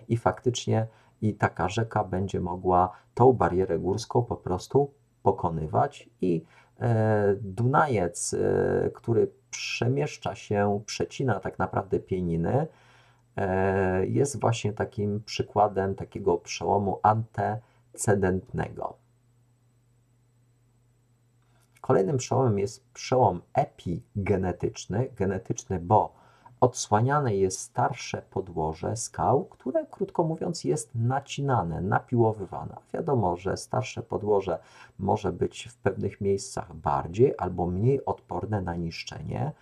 i faktycznie i taka rzeka będzie mogła tą barierę górską po prostu pokonywać i Dunajec, który przemieszcza się, przecina tak naprawdę pieniny, jest właśnie takim przykładem takiego przełomu antecedentnego. Kolejnym przełomem jest przełom epigenetyczny, genetyczny, bo odsłaniane jest starsze podłoże skał, które krótko mówiąc jest nacinane, napiłowywane. Wiadomo, że starsze podłoże może być w pewnych miejscach bardziej albo mniej odporne na niszczenie.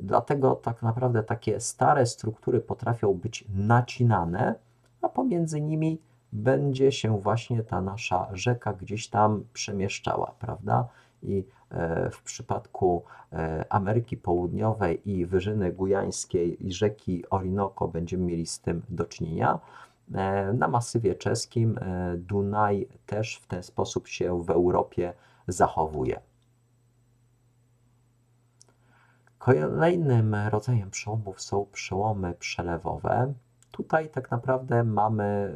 Dlatego tak naprawdę takie stare struktury potrafią być nacinane, a pomiędzy nimi będzie się właśnie ta nasza rzeka gdzieś tam przemieszczała, prawda? I e, w przypadku e, Ameryki Południowej i Wyżyny Gujańskiej i rzeki Orinoco będziemy mieli z tym do czynienia. E, na masywie czeskim Dunaj też w ten sposób się w Europie zachowuje. Kolejnym rodzajem przełomów są przełomy przelewowe. Tutaj tak naprawdę mamy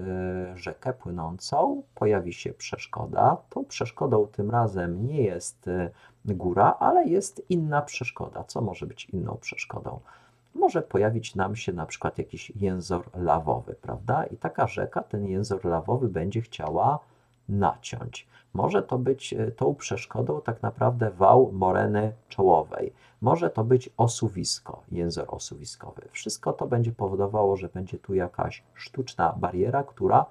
y, rzekę płynącą, pojawi się przeszkoda. Tą przeszkodą tym razem nie jest y, góra, ale jest inna przeszkoda. Co może być inną przeszkodą? Może pojawić nam się na przykład jakiś jęzor lawowy, prawda? I taka rzeka ten jęzor lawowy będzie chciała naciąć. Może to być e, tą przeszkodą tak naprawdę wał moreny czołowej. Może to być osuwisko, język osuwiskowy. Wszystko to będzie powodowało, że będzie tu jakaś sztuczna bariera, która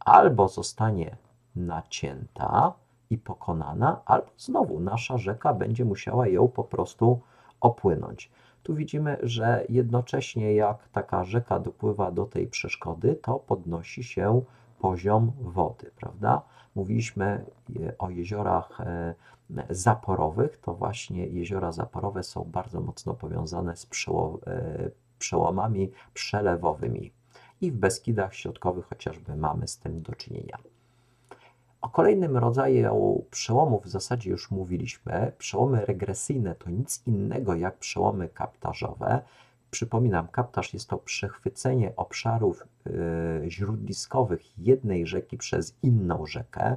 albo zostanie nacięta i pokonana, albo znowu nasza rzeka będzie musiała ją po prostu opłynąć. Tu widzimy, że jednocześnie jak taka rzeka dopływa do tej przeszkody, to podnosi się poziom wody, prawda? Mówiliśmy o jeziorach e, zaporowych, to właśnie jeziora zaporowe są bardzo mocno powiązane z e, przełomami przelewowymi. I w Beskidach Środkowych chociażby mamy z tym do czynienia. O kolejnym rodzaju przełomów w zasadzie już mówiliśmy. Przełomy regresyjne to nic innego jak przełomy kaptażowe. Przypominam, kaptaż jest to przechwycenie obszarów y, źródliskowych jednej rzeki przez inną rzekę.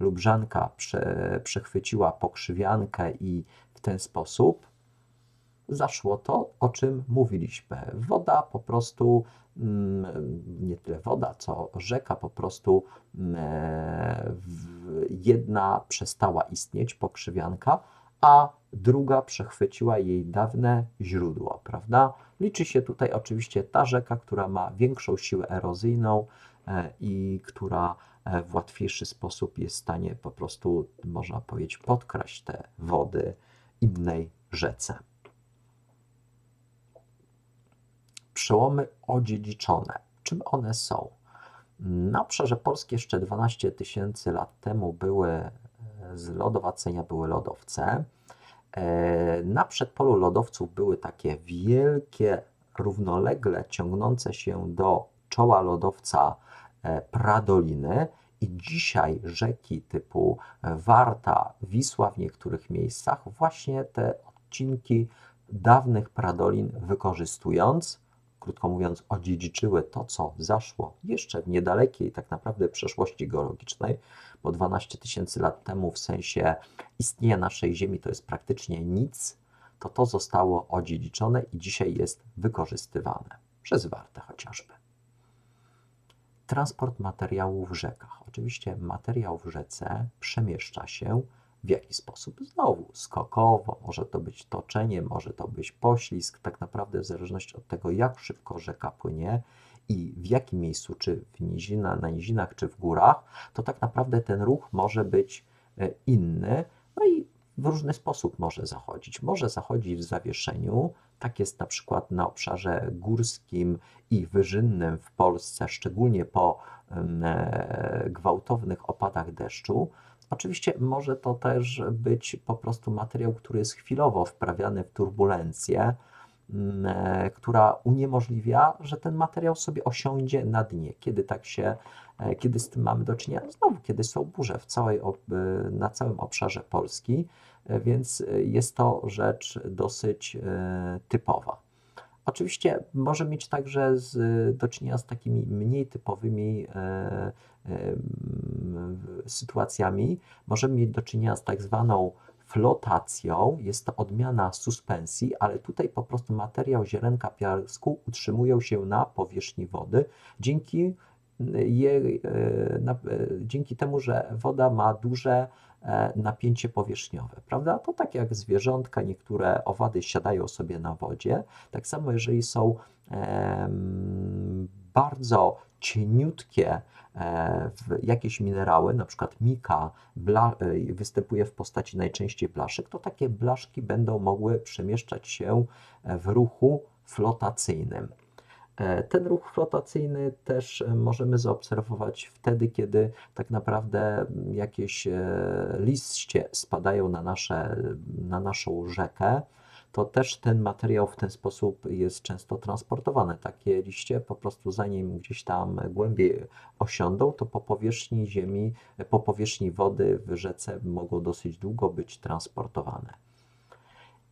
Lubrzanka prze, przechwyciła pokrzywiankę i w ten sposób zaszło to, o czym mówiliśmy. Woda po prostu, mm, nie tyle woda, co rzeka po prostu mm, jedna przestała istnieć, pokrzywianka, a druga przechwyciła jej dawne źródło, prawda? Liczy się tutaj oczywiście ta rzeka, która ma większą siłę erozyjną e, i która e, w łatwiejszy sposób jest w stanie po prostu, można powiedzieć, podkraść te wody innej rzece. Przełomy odziedziczone. Czym one są? Na obszarze Polski jeszcze 12 tysięcy lat temu były z lodowacenia były lodowce. E, na przedpolu lodowców były takie wielkie, równolegle ciągnące się do czoła lodowca e, pradoliny. I dzisiaj rzeki typu Warta, Wisła w niektórych miejscach właśnie te odcinki dawnych pradolin wykorzystując, krótko mówiąc, odziedziczyły to, co zaszło jeszcze w niedalekiej tak naprawdę przeszłości geologicznej, bo 12 tysięcy lat temu w sensie istnienia naszej Ziemi to jest praktycznie nic, to to zostało odziedziczone i dzisiaj jest wykorzystywane przez Wartę chociażby. Transport materiału w rzekach. Oczywiście materiał w rzece przemieszcza się w jaki sposób? Znowu skokowo, może to być toczenie, może to być poślizg, tak naprawdę w zależności od tego, jak szybko rzeka płynie i w jakim miejscu, czy w nizina, na nizinach, czy w górach, to tak naprawdę ten ruch może być e, inny, no i w różny sposób może zachodzić. Może zachodzić w zawieszeniu, tak jest na przykład na obszarze górskim i wyżynnym w Polsce, szczególnie po e, gwałtownych opadach deszczu, Oczywiście może to też być po prostu materiał, który jest chwilowo wprawiany w turbulencję, mm, e, która uniemożliwia, że ten materiał sobie osiądzie na dnie. Kiedy tak się, e, kiedy z tym mamy do czynienia? Znowu, kiedy są burze w całej, e, na całym obszarze Polski, więc jest to rzecz dosyć typowa. Oczywiście może mieć także z, do czynienia z takimi mniej typowymi e, e, sytuacjami. Możemy mieć do czynienia z tak zwaną flotacją, jest to odmiana suspensji, ale tutaj po prostu materiał ziarenka piasku utrzymują się na powierzchni wody dzięki, jej, e, na, e, dzięki temu, że woda ma duże e, napięcie powierzchniowe, prawda? To tak jak zwierzątka, niektóre owady siadają sobie na wodzie, tak samo jeżeli są bardzo cieniutkie e, jakieś minerały, na przykład mika e, występuje w postaci najczęściej blaszek, to takie blaszki będą mogły przemieszczać się e, w ruchu flotacyjnym. Ten ruch flotacyjny też możemy zaobserwować wtedy, kiedy tak naprawdę jakieś liście spadają na, nasze, na naszą rzekę to też ten materiał w ten sposób jest często transportowany. Takie liście po prostu zanim gdzieś tam głębiej osiądą, to po powierzchni ziemi, po powierzchni wody w rzece mogą dosyć długo być transportowane.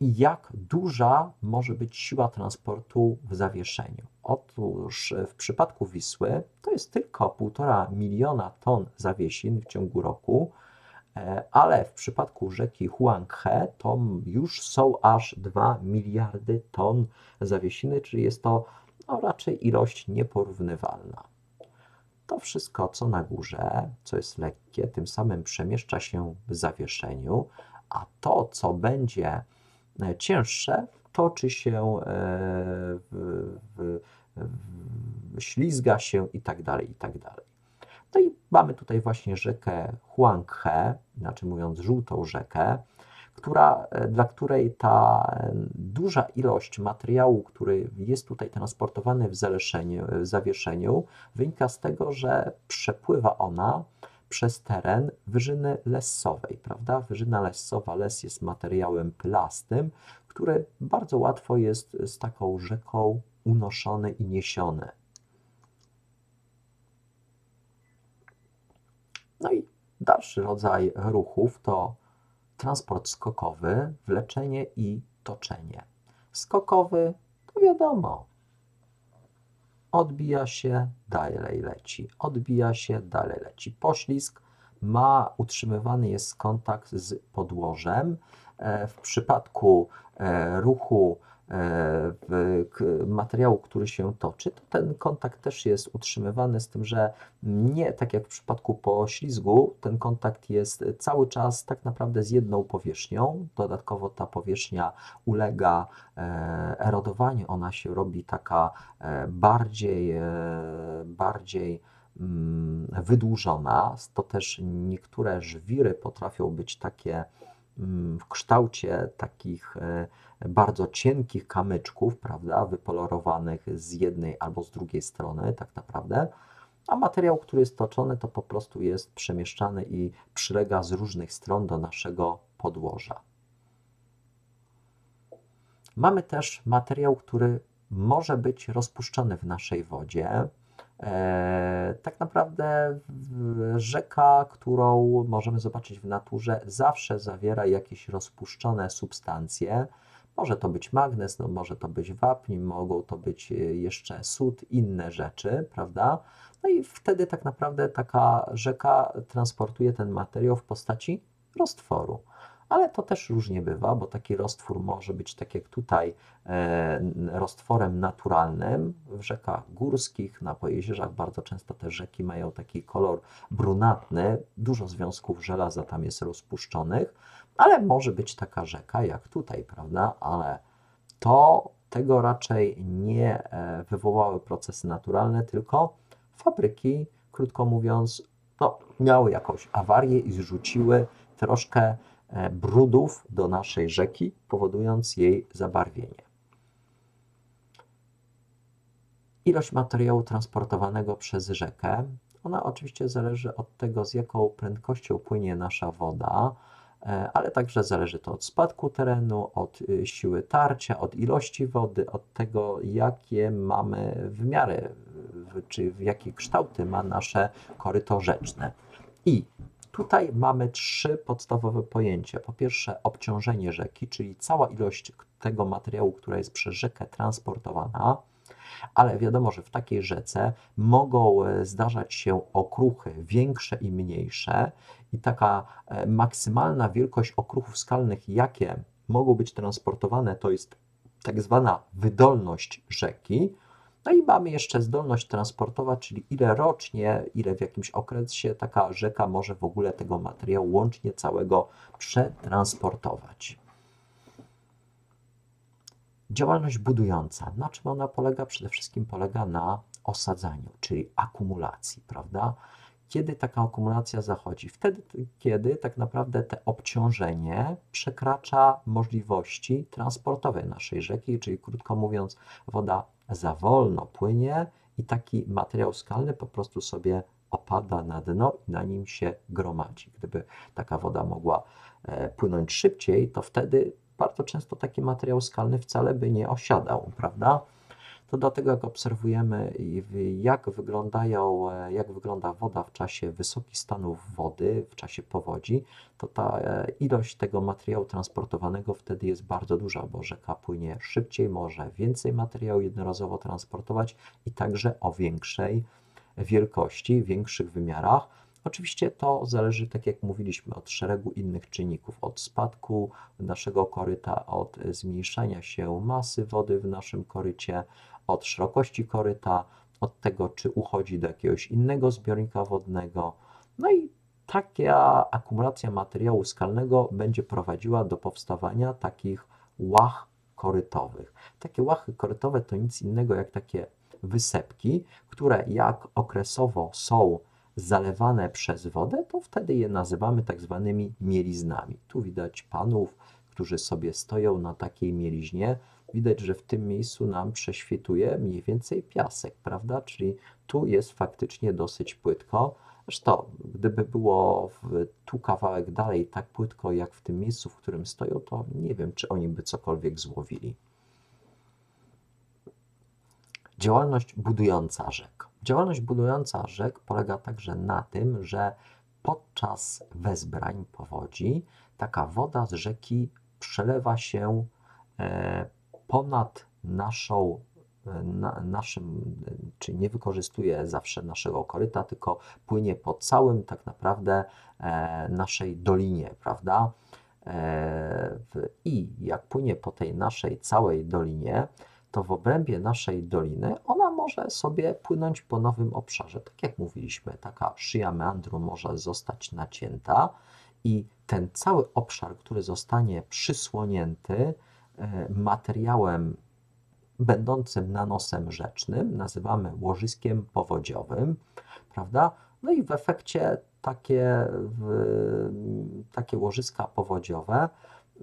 I jak duża może być siła transportu w zawieszeniu? Otóż w przypadku Wisły to jest tylko 1,5 miliona ton zawiesin w ciągu roku, E, ale w przypadku rzeki Huanghe to już są aż 2 miliardy ton zawiesiny, czyli jest to no, raczej ilość nieporównywalna. To wszystko, co na górze, co jest lekkie, tym samym przemieszcza się w zawieszeniu, a to, co będzie e, cięższe, toczy się, e, ślizga się i tak dalej, i tak dalej. No i mamy tutaj właśnie rzekę Huanghe, inaczej mówiąc żółtą rzekę, która, e, dla której ta e, duża ilość materiału, który jest tutaj transportowany w, w zawieszeniu, wynika z tego, że przepływa ona przez teren wyżyny lesowej, prawda? Wyżyna lesowa, les jest materiałem plastym, który bardzo łatwo jest z taką rzeką unoszony i niesiony. No i dalszy rodzaj ruchów to transport skokowy, wleczenie i toczenie. Skokowy to wiadomo, odbija się, dalej leci, odbija się, dalej leci. Poślizg ma utrzymywany jest kontakt z podłożem. E, w przypadku e, ruchu materiału, który się toczy, to ten kontakt też jest utrzymywany z tym, że nie tak jak w przypadku poślizgu, ten kontakt jest cały czas tak naprawdę z jedną powierzchnią. Dodatkowo ta powierzchnia ulega e, erodowaniu, ona się robi taka e, bardziej, e, bardziej mm, wydłużona. To też niektóre żwiry potrafią być takie w kształcie takich bardzo cienkich kamyczków, prawda, wypolerowanych z jednej albo z drugiej strony, tak naprawdę. A materiał, który jest toczony, to po prostu jest przemieszczany i przylega z różnych stron do naszego podłoża. Mamy też materiał, który może być rozpuszczony w naszej wodzie. E, tak naprawdę rzeka, którą możemy zobaczyć w naturze, zawsze zawiera jakieś rozpuszczone substancje. Może to być magnez, no może to być wapń, mogą to być e, jeszcze sód, inne rzeczy, prawda? No i wtedy tak naprawdę taka rzeka transportuje ten materiał w postaci roztworu. Ale to też różnie bywa, bo taki roztwór może być tak jak tutaj e, roztworem naturalnym. W rzekach górskich, na pojezierzach bardzo często te rzeki mają taki kolor brunatny, dużo związków żelaza tam jest rozpuszczonych ale może być taka rzeka jak tutaj, prawda? Ale to tego raczej nie e, wywołały procesy naturalne, tylko fabryki, krótko mówiąc, no, miały jakąś awarię i zrzuciły troszkę brudów do naszej rzeki, powodując jej zabarwienie. Ilość materiału transportowanego przez rzekę, ona oczywiście zależy od tego, z jaką prędkością płynie nasza woda, E, ale także zależy to od spadku terenu, od y, siły tarcia, od ilości wody, od tego, jakie mamy wymiary, czy w jakie kształty ma nasze koryto rzeczne. I tutaj mamy trzy podstawowe pojęcia. Po pierwsze, obciążenie rzeki, czyli cała ilość tego materiału, która jest przez rzekę transportowana. ale wiadomo, że w takiej rzece mogą e, zdarzać się okruchy większe i mniejsze, i taka e, maksymalna wielkość okruchów skalnych, jakie mogą być transportowane, to jest tak zwana wydolność rzeki. No i mamy jeszcze zdolność transportowa, czyli ile rocznie, ile w jakimś okresie taka rzeka może w ogóle tego materiału łącznie całego przetransportować. Działalność budująca. Na czym ona polega? Przede wszystkim polega na osadzaniu, czyli akumulacji, prawda? Kiedy taka akumulacja zachodzi? Wtedy, kiedy tak naprawdę to obciążenie przekracza możliwości transportowe naszej rzeki, czyli krótko mówiąc, woda za wolno płynie i taki materiał skalny po prostu sobie opada na dno i na nim się gromadzi. Gdyby taka woda mogła e, płynąć szybciej, to wtedy bardzo często taki materiał skalny wcale by nie osiadał, prawda? To dlatego, jak obserwujemy, jak, wyglądają, e, jak wygląda woda w czasie wysokich stanów wody, w czasie powodzi, to ta e, ilość tego materiału transportowanego wtedy jest bardzo duża, bo rzeka płynie szybciej, może więcej materiału jednorazowo transportować i także o większej wielkości, większych wymiarach. Oczywiście to zależy, tak jak mówiliśmy, od szeregu innych czynników, od spadku naszego koryta, od zmniejszania się masy wody w naszym korycie, od szerokości koryta, od tego, czy uchodzi do jakiegoś innego zbiornika wodnego. No i taka akumulacja materiału skalnego będzie prowadziła do powstawania takich łach korytowych. Takie łachy korytowe to nic innego jak takie wysepki, które jak okresowo są zalewane przez wodę, to wtedy je nazywamy tak zwanymi mieliznami. Tu widać panów, którzy sobie stoją na takiej mieliźnie. Widać, że w tym miejscu nam prześwituje mniej więcej piasek, prawda? Czyli tu jest faktycznie dosyć płytko. Zresztą, gdyby było w, tu kawałek dalej tak płytko jak w tym miejscu, w którym stoją, to nie wiem, czy oni by cokolwiek złowili. Działalność budująca rzek. Działalność budująca rzek polega także na tym, że podczas wezbrań powodzi taka woda z rzeki przelewa się e, ponad naszą, e, na, naszym, czy nie wykorzystuje zawsze naszego koryta, tylko płynie po całym tak naprawdę e, naszej dolinie, prawda? I jak płynie po tej naszej całej dolinie, to w obrębie naszej doliny ona może sobie płynąć po nowym obszarze. Tak jak mówiliśmy, taka szyja meandru może zostać nacięta i ten cały obszar, który zostanie przysłonięty e, materiałem będącym nanosem rzecznym, nazywamy łożyskiem powodziowym, prawda? No i w efekcie takie, takie łożyska powodziowe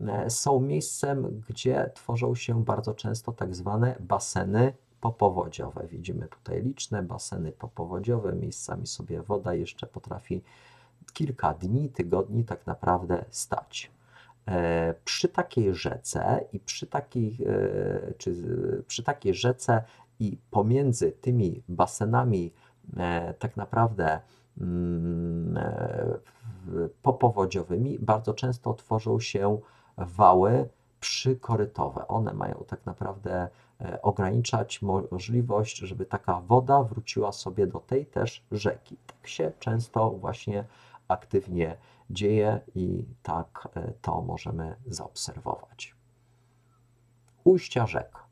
E, są miejscem, gdzie tworzą się bardzo często tak zwane baseny popowodziowe. Widzimy tutaj liczne baseny popowodziowe, miejscami sobie woda jeszcze potrafi kilka dni, tygodni tak naprawdę stać. E, przy takiej rzece i przy takiej, e, czy przy takiej rzece i pomiędzy tymi basenami tak naprawdę mm, popowodziowymi bardzo często tworzą się wały przykorytowe. One mają tak naprawdę e, ograniczać możliwość, żeby taka woda wróciła sobie do tej też rzeki. Tak się często właśnie aktywnie dzieje i tak e, to możemy zaobserwować. Ujścia rzek.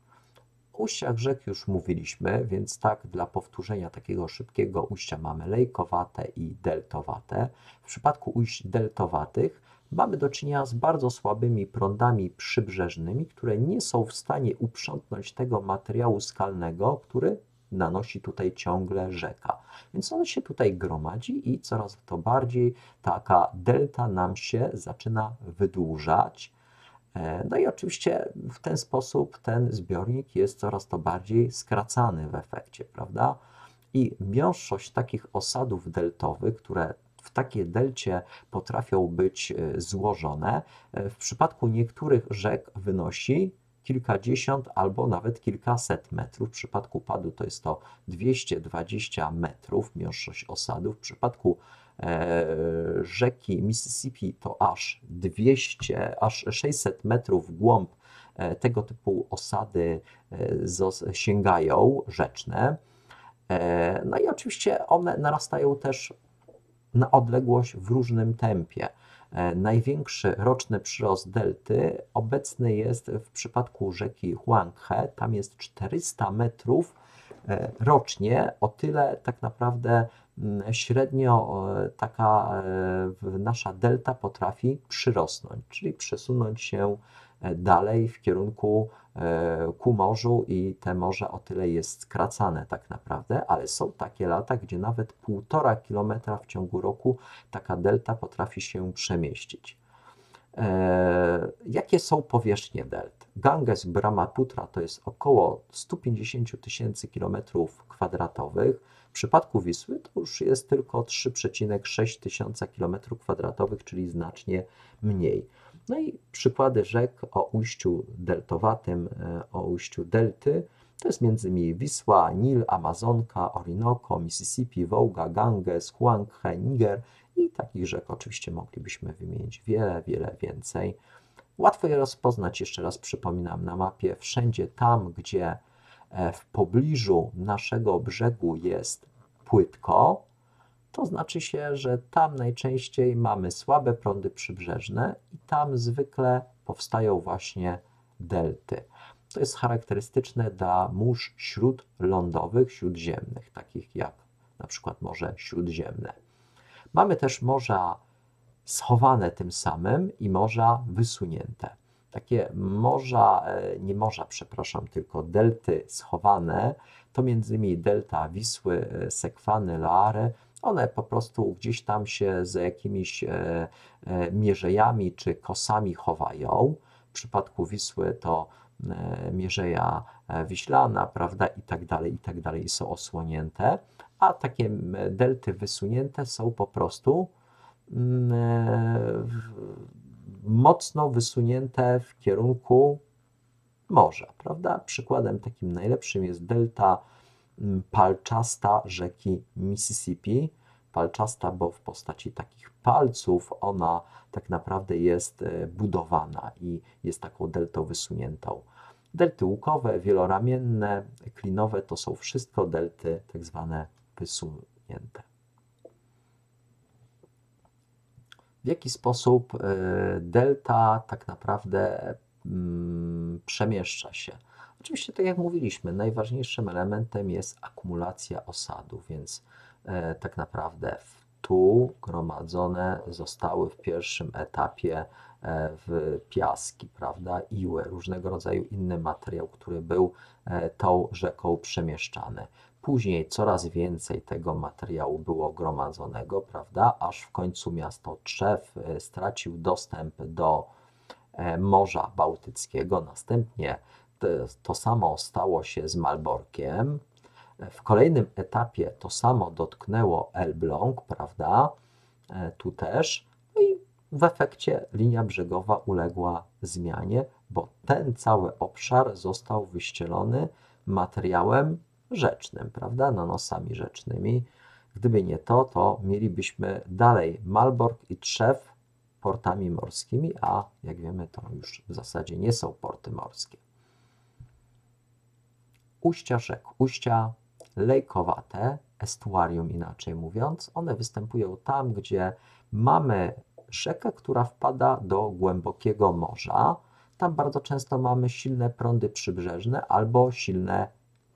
O ujściach rzek już mówiliśmy, więc tak dla powtórzenia takiego szybkiego ujścia mamy lejkowate i deltowate. W przypadku ujść deltowatych mamy do czynienia z bardzo słabymi prądami przybrzeżnymi, które nie są w stanie uprzątnąć tego materiału skalnego, który nanosi tutaj ciągle rzeka. Więc on się tutaj gromadzi i coraz to bardziej taka delta nam się zaczyna wydłużać. E, no i oczywiście w ten sposób ten zbiornik jest coraz to bardziej skracany w efekcie, prawda? I miąższość takich osadów deltowych, które w takiej delcie potrafią być e, złożone, e, w przypadku niektórych rzek wynosi kilkadziesiąt albo nawet kilkaset metrów. W przypadku padu to jest to 220 metrów miąższość osadu. W przypadku e, rzeki Mississippi to aż 200, aż 600 metrów w głąb e, tego typu osady e, sięgają rzeczne. No i oczywiście one narastają też na odległość w różnym tempie. Największy roczny przyrost delty obecny jest w przypadku rzeki Huanghe, tam jest 400 metrów rocznie, o tyle tak naprawdę Mm, średnio taka e, nasza delta potrafi przyrosnąć, czyli przesunąć się e, dalej w kierunku e, ku morzu i te morze o tyle jest skracane tak naprawdę, ale są takie lata, gdzie nawet półtora kilometra w ciągu roku taka delta potrafi się przemieścić. Jakie są powierzchnie delt? Ganges Brahmaputra to jest około 150 tysięcy kilometrów kwadratowych przypadku Wisły to już jest tylko 3,6 tysiąca km2, czyli znacznie mniej. No i przykłady rzek o ujściu deltowatym, e, o ujściu delty, to jest m.in. Wisła, Nil, Amazonka, Orinoco, Mississippi, Wołga, Ganges, Huanghe, Niger i takich rzek oczywiście moglibyśmy wymienić wiele, wiele więcej. Łatwo je rozpoznać, jeszcze raz przypominam, na mapie wszędzie tam, gdzie E, w pobliżu naszego brzegu jest płytko, to znaczy się, że tam najczęściej mamy słabe prądy przybrzeżne i tam zwykle powstają właśnie delty. To jest charakterystyczne dla mórz śródlądowych, śródziemnych, takich jak na przykład Morze Śródziemne. Mamy też morza schowane tym samym i morza wysunięte takie morza, e, nie morza, przepraszam, tylko delty schowane, to między innymi delta Wisły, e, Sekwany, Loary, one po prostu gdzieś tam się za jakimiś e, mierzejami czy kosami chowają. W przypadku Wisły to mierzeja wiślana, prawda, i tak dalej, i tak dalej, są osłonięte, a takie delty wysunięte są po prostu mocno wysunięte w kierunku morza, prawda? Przykładem takim najlepszym jest delta mm, palczasta rzeki Mississippi. Palczasta, bo w postaci takich palców ona tak naprawdę jest e, budowana i jest taką deltą wysuniętą. Delty łukowe, wieloramienne, klinowe to są wszystko delty tak zwane wysunięte. w jaki sposób e, delta tak naprawdę mm, przemieszcza się. Oczywiście, tak jak mówiliśmy, najważniejszym elementem jest akumulacja osadu, więc e, tak naprawdę tu gromadzone zostały w pierwszym etapie e, w piaski, prawda, iły, różnego rodzaju inny materiał, który był tą rzeką przemieszczany. Później coraz więcej tego materiału było gromadzonego, prawda, aż w końcu miasto Trzew e, stracił dostęp do e, Morza Bałtyckiego. Następnie to samo stało się z Malborkiem. W kolejnym etapie to samo dotknęło Elbląg, prawda, e, tu też. No i w efekcie linia brzegowa uległa zmianie, bo ten cały obszar został wyścielony materiałem rzecznym, prawda, nanosami rzecznymi. Gdyby nie to, to mielibyśmy dalej Malbork i Trzew portami morskimi, a jak wiemy, to już w zasadzie nie są porty morskie. Ujścia rzek, ujścia lejkowate, estuarium inaczej mówiąc, one występują tam, gdzie mamy rzekę, która wpada do głębokiego morza. Tam bardzo często mamy silne prądy przybrzeżne albo silne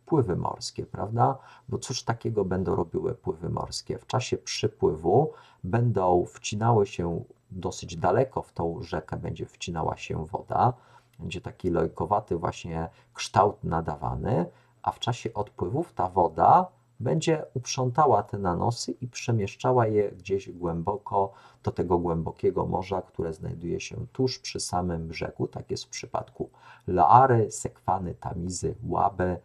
pływy morskie, prawda? Bo cóż takiego będą robiły pływy morskie? W czasie przypływu będą wcinały się dosyć daleko w tą rzekę, będzie wcinała się woda, będzie taki lojkowaty właśnie kształt nadawany, a w czasie odpływów ta woda będzie uprzątała te nanosy i przemieszczała je gdzieś głęboko do tego głębokiego morza, które znajduje się tuż przy samym brzegu. Tak jest w przypadku Loary, Sekwany, Tamizy, Łaby,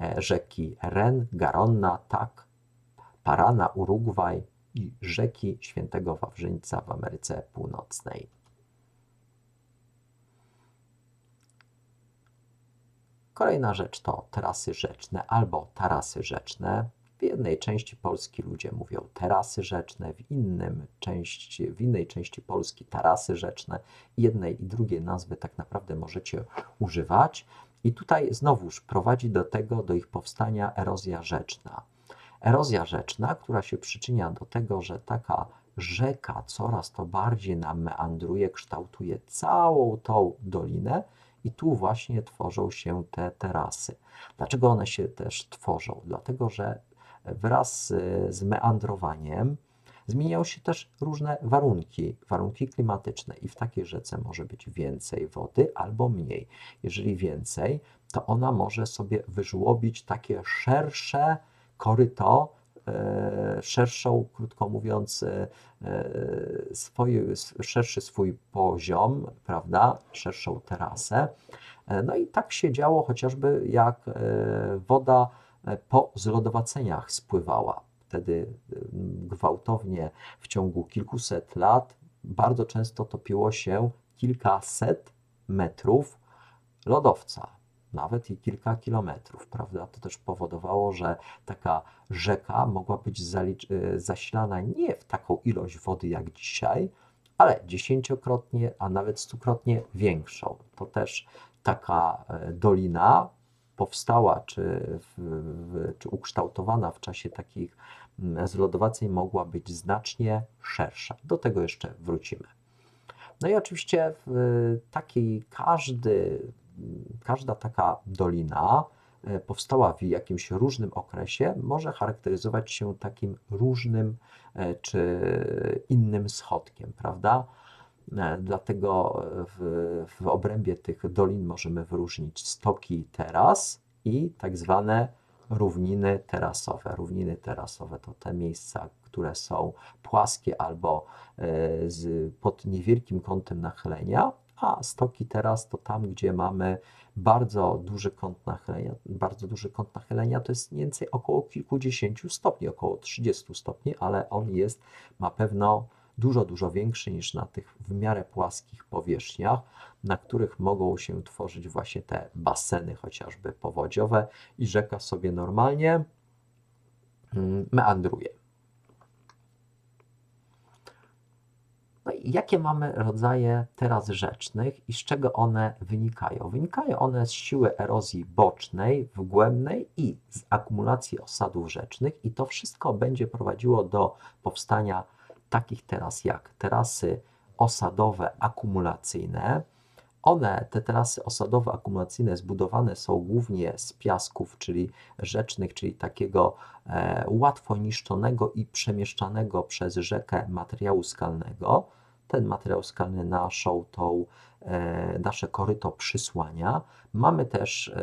E, rzeki Ren, Garonna, Tak, Parana, Urugwaj i rzeki Świętego Wawrzyńca w Ameryce Północnej. Kolejna rzecz to trasy rzeczne albo tarasy rzeczne. W jednej części Polski ludzie mówią terasy rzeczne, w, innym części, w innej części Polski tarasy rzeczne. Jednej i drugiej nazwy tak naprawdę możecie używać. I tutaj znowuż prowadzi do tego, do ich powstania erozja rzeczna. Erozja rzeczna, która się przyczynia do tego, że taka rzeka coraz to bardziej nam meandruje, kształtuje całą tą dolinę i tu właśnie tworzą się te terasy. Dlaczego one się też tworzą? Dlatego, że wraz z meandrowaniem zmieniają się też różne warunki, warunki klimatyczne i w takiej rzece może być więcej wody albo mniej. Jeżeli więcej, to ona może sobie wyżłobić takie szersze koryto, szerszą, krótko mówiąc, e, swój, szerszy swój poziom, prawda, szerszą terasę. E, no i tak się działo chociażby jak woda po zlodowaceniach spływała. Wtedy gwałtownie w ciągu kilkuset lat bardzo często topiło się kilkaset metrów lodowca nawet i kilka kilometrów, prawda? To też powodowało, że taka rzeka mogła być e, zasilana nie w taką ilość wody jak dzisiaj, ale dziesięciokrotnie, a nawet stukrotnie większą. To też taka e, dolina powstała czy, w, czy ukształtowana w czasie takich zlodowaceń mogła być znacznie szersza. Do tego jeszcze wrócimy. No i oczywiście w takiej każdy każda taka dolina e, powstała w jakimś różnym okresie, może charakteryzować się takim różnym e, czy innym schodkiem, prawda? E, dlatego w, w obrębie tych dolin możemy wyróżnić stoki teras i tak zwane równiny terasowe. Równiny terasowe to te miejsca, które są płaskie albo z, pod niewielkim kątem nachylenia, a stoki teraz to tam, gdzie mamy bardzo duży kąt nachylenia. Bardzo duży kąt nachylenia to jest mniej więcej około kilkudziesięciu stopni, około 30 stopni, ale on jest, ma pewno dużo, dużo większy niż na tych w miarę płaskich powierzchniach, na których mogą się tworzyć właśnie te baseny chociażby powodziowe i rzeka sobie normalnie mm, meandruje. No i jakie mamy rodzaje teras rzecznych i z czego one wynikają? Wynikają one z siły erozji bocznej, wgłębnej i z akumulacji osadów rzecznych i to wszystko będzie prowadziło do powstania takich teras jak terasy osadowe akumulacyjne. One, te terasy osadowe akumulacyjne zbudowane są głównie z piasków, czyli rzecznych, czyli takiego e, łatwo niszczonego i przemieszczanego przez rzekę materiału skalnego ten materiał skalny naszą tą, e, nasze koryto przysłania. Mamy też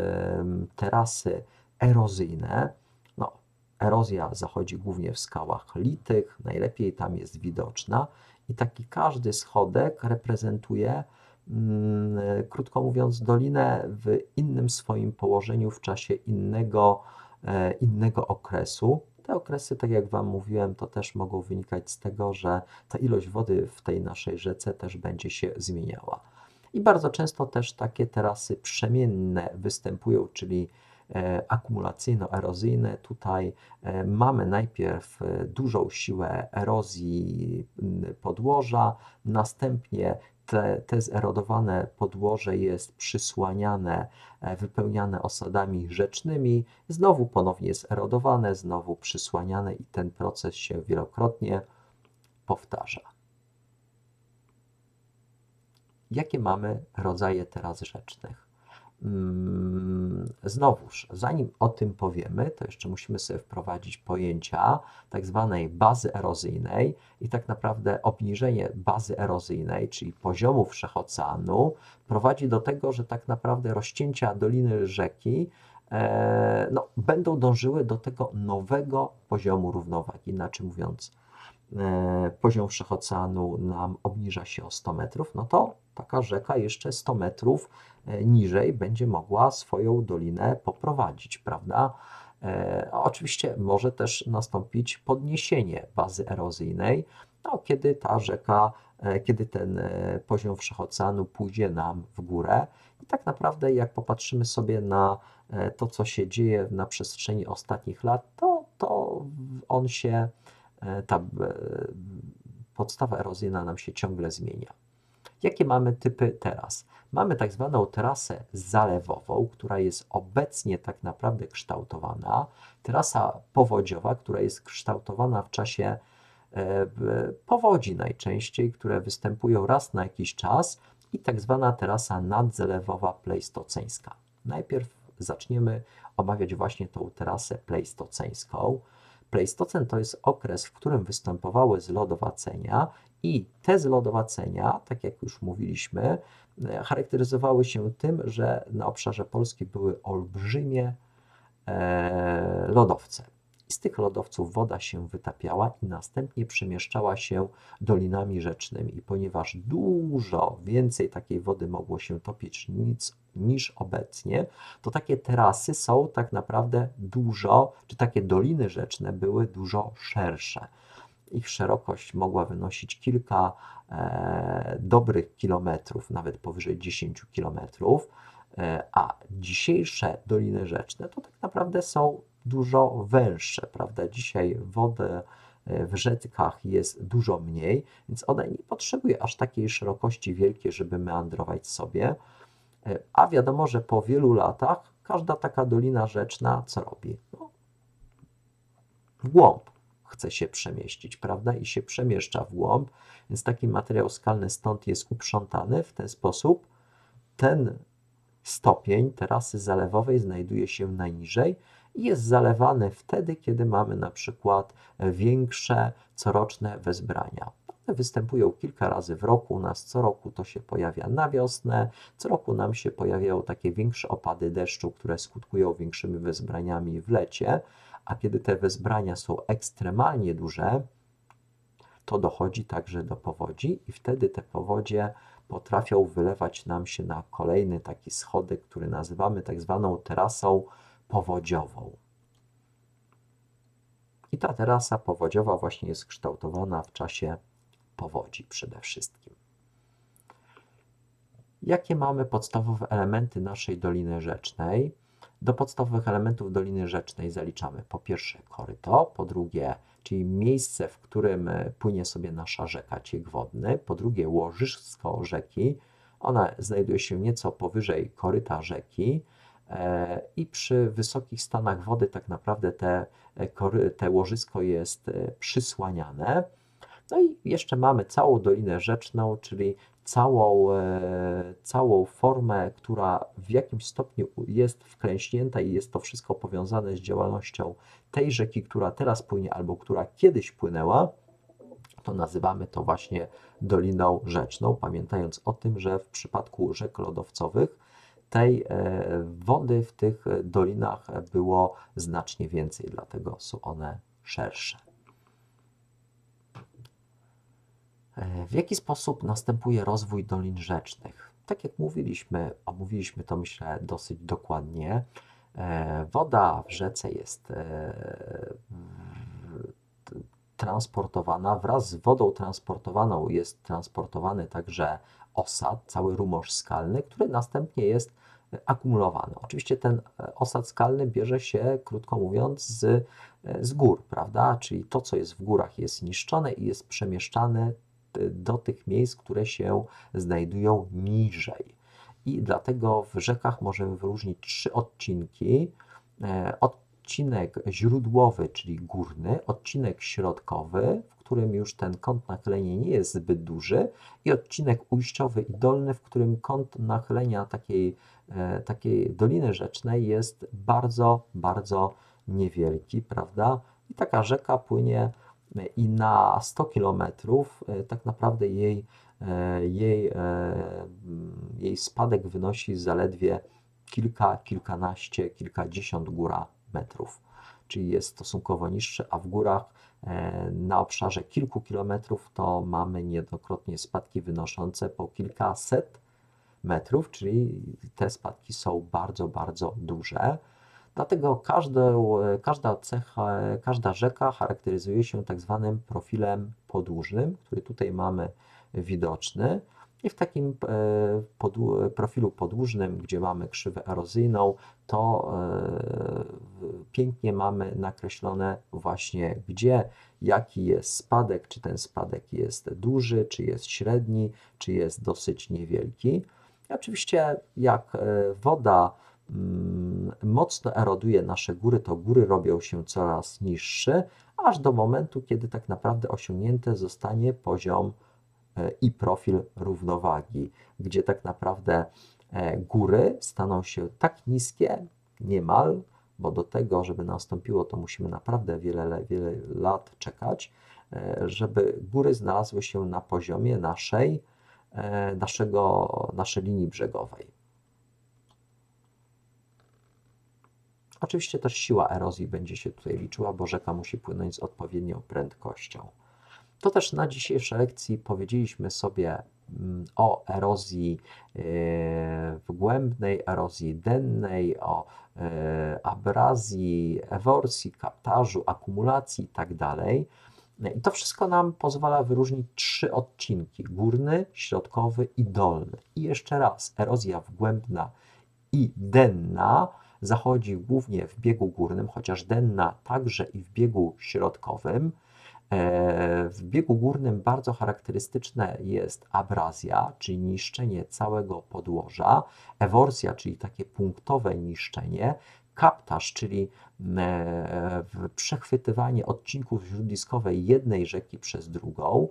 terasy erozyjne. No, erozja zachodzi głównie w skałach litych, najlepiej tam jest widoczna i taki każdy schodek reprezentuje, mm, krótko mówiąc, dolinę w innym swoim położeniu w czasie innego, e, innego okresu. Te okresy, tak jak Wam mówiłem, to też mogą wynikać z tego, że ta ilość wody w tej naszej rzece też będzie się zmieniała. I bardzo często też takie terasy przemienne występują, czyli e, akumulacyjno-erozyjne. Tutaj e, mamy najpierw e, dużą siłę erozji podłoża, następnie te, te zerodowane podłoże jest przysłaniane, e, wypełniane osadami rzecznymi, znowu ponownie jest erodowane, znowu przysłaniane i ten proces się wielokrotnie powtarza. Jakie mamy rodzaje teras rzecznych? Mm, znowuż, zanim o tym powiemy, to jeszcze musimy sobie wprowadzić pojęcia tak zwanej bazy erozyjnej i tak naprawdę obniżenie bazy erozyjnej, czyli poziomu wszechoceanu, prowadzi do tego, że tak naprawdę rozcięcia doliny rzeki e, no, będą dążyły do tego nowego poziomu równowagi. Inaczej mówiąc, e, poziom wszechoceanu nam obniża się o 100 metrów, no to taka rzeka jeszcze 100 metrów niżej będzie mogła swoją dolinę poprowadzić, prawda? E, oczywiście może też nastąpić podniesienie bazy erozyjnej, no, kiedy ta rzeka, e, kiedy ten e, poziom wszechoceanu pójdzie nam w górę. I tak naprawdę, jak popatrzymy sobie na e, to, co się dzieje na przestrzeni ostatnich lat, to to on się, ta podstawa erozyjna nam się ciągle zmienia. Jakie mamy typy teraz? Mamy tak zwaną terasę zalewową, która jest obecnie tak naprawdę kształtowana, terasa powodziowa, która jest kształtowana w czasie e, powodzi najczęściej, które występują raz na jakiś czas i tak zwana terasa nadzalewowa pleistoceńska. Najpierw zaczniemy omawiać właśnie tą terasę pleistoceńską. Pleistocen to jest okres, w którym występowały zlodowacenia i te zlodowacenia, tak jak już mówiliśmy, e, charakteryzowały się tym, że na obszarze Polski były olbrzymie e, lodowce. I z tych lodowców woda się wytapiała i następnie przemieszczała się dolinami rzecznymi. I ponieważ dużo więcej takiej wody mogło się topić nic, niż obecnie, to takie terasy są tak naprawdę dużo, czy takie doliny rzeczne były dużo szersze. Ich szerokość mogła wynosić kilka e, dobrych kilometrów, nawet powyżej 10 kilometrów, e, a dzisiejsze doliny rzeczne to tak naprawdę są dużo węższe, prawda? Dzisiaj wody e, w rzekach jest dużo mniej, więc one nie potrzebuje aż takiej szerokości wielkiej, żeby meandrować sobie. E, a wiadomo, że po wielu latach każda taka dolina rzeczna co robi? No, w głąb chce się przemieścić, prawda? I się przemieszcza w głąb, więc taki materiał skalny stąd jest uprzątany w ten sposób. Ten stopień terasy zalewowej znajduje się najniżej i jest zalewany wtedy, kiedy mamy na przykład większe coroczne wezbrania. One występują kilka razy w roku. U nas co roku to się pojawia na wiosnę. Co roku nam się pojawiają takie większe opady deszczu, które skutkują większymi wezbraniami w lecie. A kiedy te wezbrania są ekstremalnie duże, to dochodzi także do powodzi, i wtedy te powodzie potrafią wylewać nam się na kolejny taki schodek, który nazywamy tak zwaną terasą powodziową. I ta terasa powodziowa właśnie jest kształtowana w czasie powodzi przede wszystkim. Jakie mamy podstawowe elementy naszej Doliny Rzecznej? Do podstawowych elementów Doliny Rzecznej zaliczamy po pierwsze koryto, po drugie, czyli miejsce, w którym płynie sobie nasza rzeka, ciek wodny, po drugie łożysko rzeki, ona znajduje się nieco powyżej koryta rzeki, E, i przy wysokich stanach wody tak naprawdę te, e, te łożysko jest e, przysłaniane. No i jeszcze mamy całą Dolinę Rzeczną, czyli całą, całą formę, która w jakimś stopniu jest wklęśnięta i jest to wszystko powiązane z działalnością tej rzeki, która teraz płynie albo która kiedyś płynęła, to nazywamy to właśnie Doliną Rzeczną, pamiętając o tym, że w przypadku rzek lodowcowych tej e, wody w tych dolinach było znacznie więcej, dlatego są one szersze. E, w jaki sposób następuje rozwój dolin rzecznych? Tak jak mówiliśmy, omówiliśmy to myślę dosyć dokładnie. E, woda w rzece jest transportowana, wraz z wodą transportowaną jest transportowany także osad, cały rumorz skalny, który następnie jest akumulowany. Oczywiście ten e, osad skalny bierze się, krótko mówiąc, z, e, z gór, prawda? Czyli to, co jest w górach, jest niszczone i jest przemieszczane e, do tych miejsc, które się znajdują niżej. I dlatego w rzekach możemy wyróżnić trzy odcinki. Odcinek źródłowy, czyli górny, odcinek środkowy, w którym już ten kąt nachylenia nie jest zbyt duży, i odcinek ujściowy i dolny, w którym kąt nachylenia takiej E, takiej Doliny Rzecznej jest bardzo, bardzo niewielki, prawda? I taka rzeka płynie e, i na 100 kilometrów e, tak naprawdę jej, jej, jej spadek wynosi zaledwie kilka, kilkanaście, kilkadziesiąt góra metrów, czyli jest stosunkowo niższy, a w górach na obszarze kilku kilometrów to mamy niejednokrotnie spadki wynoszące po kilkaset metrów, czyli te spadki są bardzo, bardzo duże. Dlatego każde, każda cecha, każda rzeka charakteryzuje się tak zwanym profilem podłużnym, który tutaj mamy widoczny. I w takim e, profilu podłużnym, gdzie mamy krzywę erozyjną, to e, pięknie mamy nakreślone właśnie gdzie, jaki jest spadek, czy ten spadek jest duży, czy jest średni, czy jest dosyć niewielki. I oczywiście jak e, woda mm, mocno eroduje nasze góry, to góry robią się coraz niższe, aż do momentu, kiedy tak naprawdę osiągnięty zostanie poziom i profil równowagi, gdzie tak naprawdę e, góry staną się tak niskie, niemal, bo do tego, żeby nastąpiło, to musimy naprawdę wiele, wiele lat czekać, e, żeby góry znalazły się na poziomie naszej, naszego, naszej linii brzegowej. Oczywiście też siła erozji będzie się tutaj liczyła, bo rzeka musi płynąć z odpowiednią prędkością. To też na dzisiejszej lekcji powiedzieliśmy sobie mm, o erozji e, wgłębnej, erozji dennej, o e, abrazji, eworsji, kaptażu, akumulacji itd. Tak I to wszystko nam pozwala wyróżnić trzy odcinki: górny, środkowy i dolny. I jeszcze raz, erozja wgłębna i denna zachodzi głównie w biegu górnym, chociaż denna także i w biegu środkowym. E, w biegu górnym bardzo charakterystyczne jest abrazja, czyli niszczenie całego podłoża, eworsja, czyli takie punktowe niszczenie, kaptaż, czyli e, przechwytywanie odcinków śródliskowej jednej rzeki przez drugą.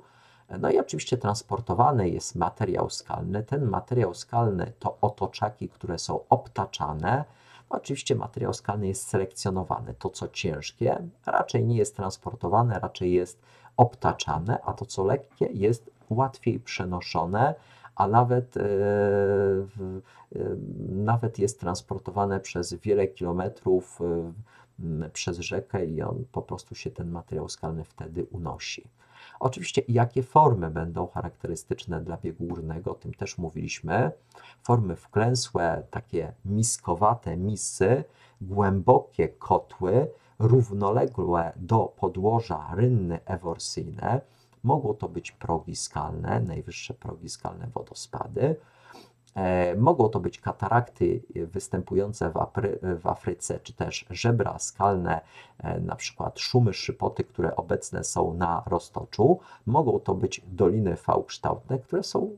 No i oczywiście transportowany jest materiał skalny. Ten materiał skalny to otoczaki, które są obtaczane, Oczywiście materiał skalny jest selekcjonowany. To, co ciężkie, raczej nie jest transportowane, raczej jest obtaczane, a to, co lekkie, jest łatwiej przenoszone, a nawet, yy, yy, nawet jest transportowane przez wiele kilometrów yy, przez rzekę i on po prostu się ten materiał skalny wtedy unosi. Oczywiście, jakie formy będą charakterystyczne dla biegu górnego, o tym też mówiliśmy. Formy wklęsłe, takie miskowate misy, głębokie kotły, równoległe do podłoża rynny eworsyjne. Mogą to być progi skalne, najwyższe progi skalne wodospady. E, mogą to być katarakty występujące w, Afry w, Afryce, czy też żebra skalne, e, na przykład szumy szypoty, które obecne są na roztoczu. Mogą to być doliny V-kształtne, które są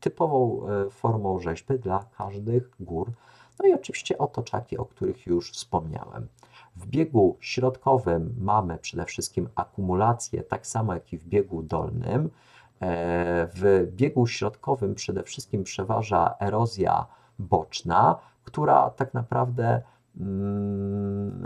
typową e, formą rzeźby dla każdych gór. No i oczywiście otoczaki, o których już wspomniałem. W biegu środkowym mamy przede wszystkim akumulację, tak samo jak i w biegu dolnym. E, w biegu środkowym przede wszystkim przeważa erozja boczna, która tak naprawdę mm,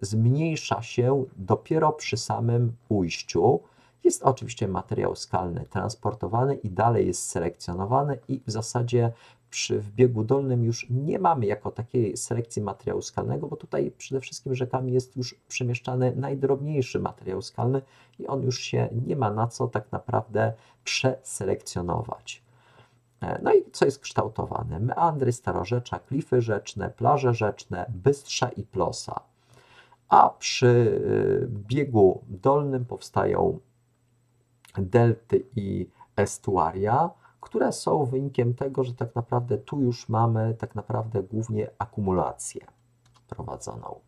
zmniejsza się dopiero przy samym ujściu. Jest oczywiście materiał skalny transportowany i dalej jest selekcjonowany i w zasadzie przy w biegu dolnym już nie mamy jako takiej selekcji materiału skalnego, bo tutaj przede wszystkim rzekami jest już przemieszczany najdrobniejszy materiał skalny i on już się nie ma na co tak naprawdę przeselekcjonować. E, no i co jest kształtowane? Meandry starorzecza, klify rzeczne, plaże rzeczne, bystrza i plosa. A przy y, biegu dolnym powstają delty i estuaria, które są wynikiem tego, że tak naprawdę tu już mamy tak naprawdę głównie akumulację prowadzoną.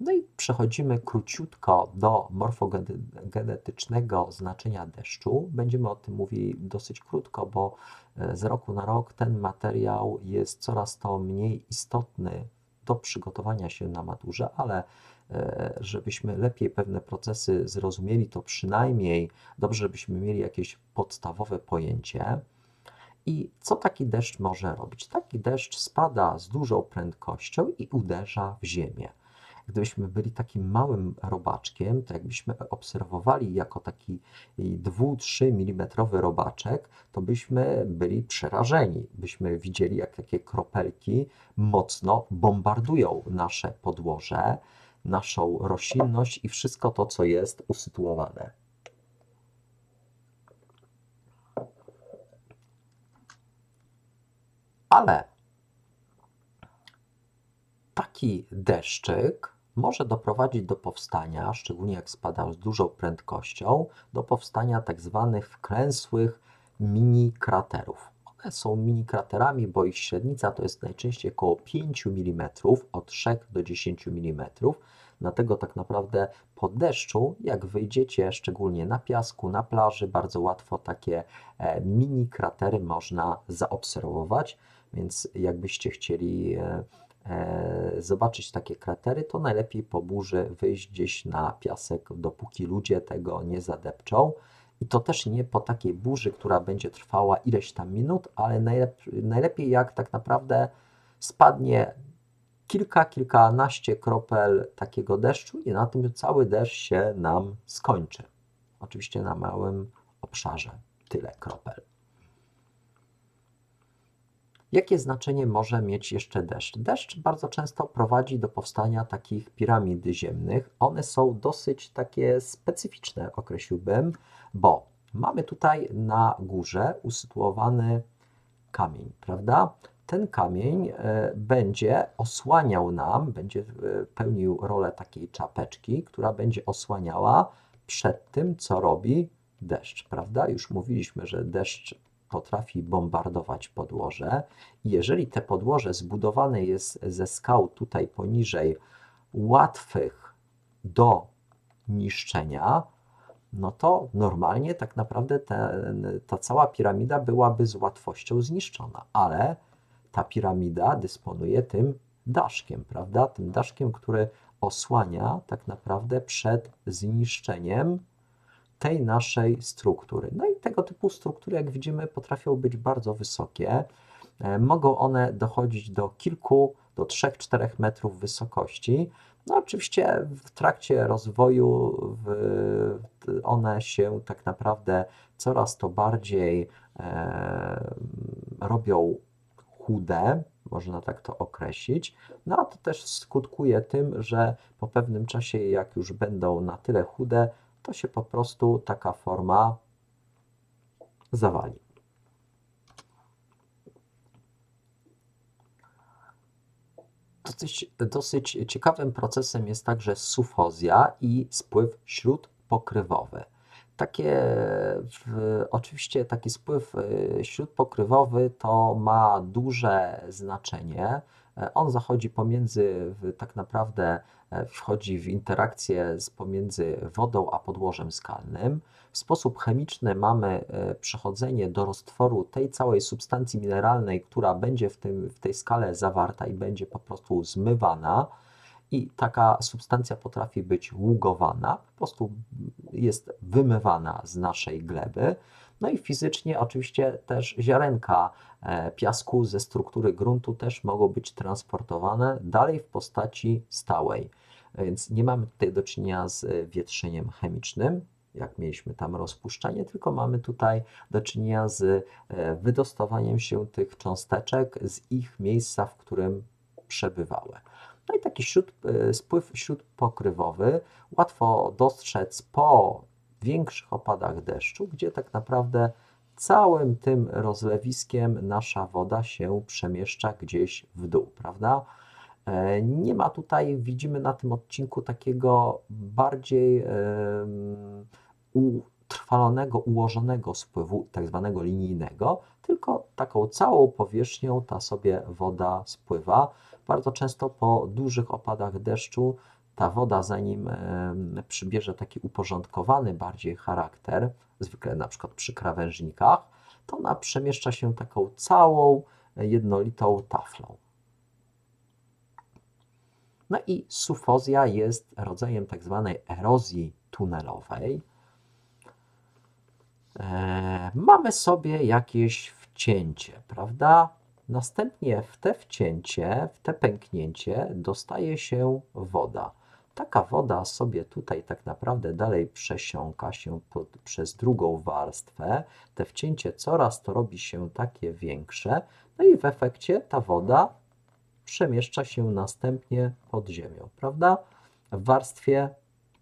No i przechodzimy króciutko do morfogenetycznego znaczenia deszczu. Będziemy o tym mówili dosyć krótko, bo e, z roku na rok ten materiał jest coraz to mniej istotny do przygotowania się na maturze, ale żebyśmy lepiej pewne procesy zrozumieli, to przynajmniej dobrze, żebyśmy mieli jakieś podstawowe pojęcie. I co taki deszcz może robić? Taki deszcz spada z dużą prędkością i uderza w ziemię. Gdybyśmy byli takim małym robaczkiem, to jakbyśmy obserwowali jako taki 2-3 mm robaczek, to byśmy byli przerażeni. Byśmy widzieli, jak takie kropelki mocno bombardują nasze podłoże naszą roślinność i wszystko to, co jest usytuowane. Ale taki deszczyk może doprowadzić do powstania, szczególnie jak spada z dużą prędkością, do powstania tak zwanych wklęsłych mini kraterów. Są mini kraterami, bo ich średnica to jest najczęściej około 5 mm, od 3 do 10 mm. Dlatego tak naprawdę po deszczu, jak wyjdziecie szczególnie na piasku, na plaży, bardzo łatwo takie e, mini kratery można zaobserwować. Więc jakbyście chcieli e, e, zobaczyć takie kratery, to najlepiej po burzy wyjść gdzieś na piasek, dopóki ludzie tego nie zadepczą. I to też nie po takiej burzy, która będzie trwała ileś tam minut, ale najlepiej, najlepiej jak tak naprawdę spadnie kilka, kilkanaście kropel takiego deszczu i na tym cały deszcz się nam skończy. Oczywiście na małym obszarze tyle kropel. Jakie znaczenie może mieć jeszcze deszcz? Deszcz bardzo często prowadzi do powstania takich piramid ziemnych. One są dosyć takie specyficzne, określiłbym, bo mamy tutaj na górze usytuowany kamień, prawda? Ten kamień e, będzie osłaniał nam, będzie e, pełnił rolę takiej czapeczki, która będzie osłaniała przed tym, co robi deszcz, prawda? Już mówiliśmy, że deszcz potrafi bombardować podłoże. Jeżeli te podłoże zbudowane jest ze skał tutaj poniżej, łatwych do niszczenia, no to normalnie tak naprawdę ta cała piramida byłaby z łatwością zniszczona, ale ta piramida dysponuje tym daszkiem, prawda? Tym daszkiem, który osłania tak naprawdę przed zniszczeniem tej naszej struktury. No tego typu struktury, jak widzimy, potrafią być bardzo wysokie. E, mogą one dochodzić do kilku, do 3-4 metrów wysokości. No oczywiście w trakcie rozwoju one się tak naprawdę coraz to bardziej e, robią chude, można tak to określić. No a to też skutkuje tym, że po pewnym czasie, jak już będą na tyle chude, to się po prostu taka forma zawali. Dosyć, dosyć ciekawym procesem jest także sufozja i spływ śródpokrywowy. Takie, w, oczywiście taki spływ y, śródpokrywowy to ma duże znaczenie. On zachodzi pomiędzy tak naprawdę E, wchodzi w interakcję z pomiędzy wodą a podłożem skalnym. W sposób chemiczny mamy e, przechodzenie do roztworu tej całej substancji mineralnej, która będzie w, tym, w tej skale zawarta i będzie po prostu zmywana. I taka substancja potrafi być ługowana, po prostu jest wymywana z naszej gleby. No i fizycznie oczywiście też ziarenka e, piasku ze struktury gruntu też mogą być transportowane dalej w postaci stałej. Więc nie mamy tutaj do czynienia z wietrzeniem chemicznym, jak mieliśmy tam rozpuszczanie, tylko mamy tutaj do czynienia z e, wydostawaniem się tych cząsteczek z ich miejsca, w którym przebywały. No i taki śród, e, spływ śródpokrywowy łatwo dostrzec po większych opadach deszczu, gdzie tak naprawdę całym tym rozlewiskiem nasza woda się przemieszcza gdzieś w dół, prawda? E, nie ma tutaj, widzimy na tym odcinku takiego bardziej utrwalonego, ułożonego spływu, tak zwanego linijnego, tylko taką całą powierzchnią ta sobie woda spływa. Bardzo często po dużych opadach deszczu ta woda, zanim przybierze taki uporządkowany bardziej charakter, zwykle na przykład przy krawężnikach, to ona przemieszcza się taką całą jednolitą taflą. No i sufozja jest rodzajem tak zwanej erozji tunelowej. E, mamy sobie jakieś wcięcie, prawda? Następnie w te wcięcie, w te pęknięcie dostaje się woda. Taka woda sobie tutaj tak naprawdę dalej przesiąka się pod, przez drugą warstwę. Te wcięcie coraz to robi się takie większe, no i w efekcie ta woda przemieszcza się następnie pod ziemią, prawda? W warstwie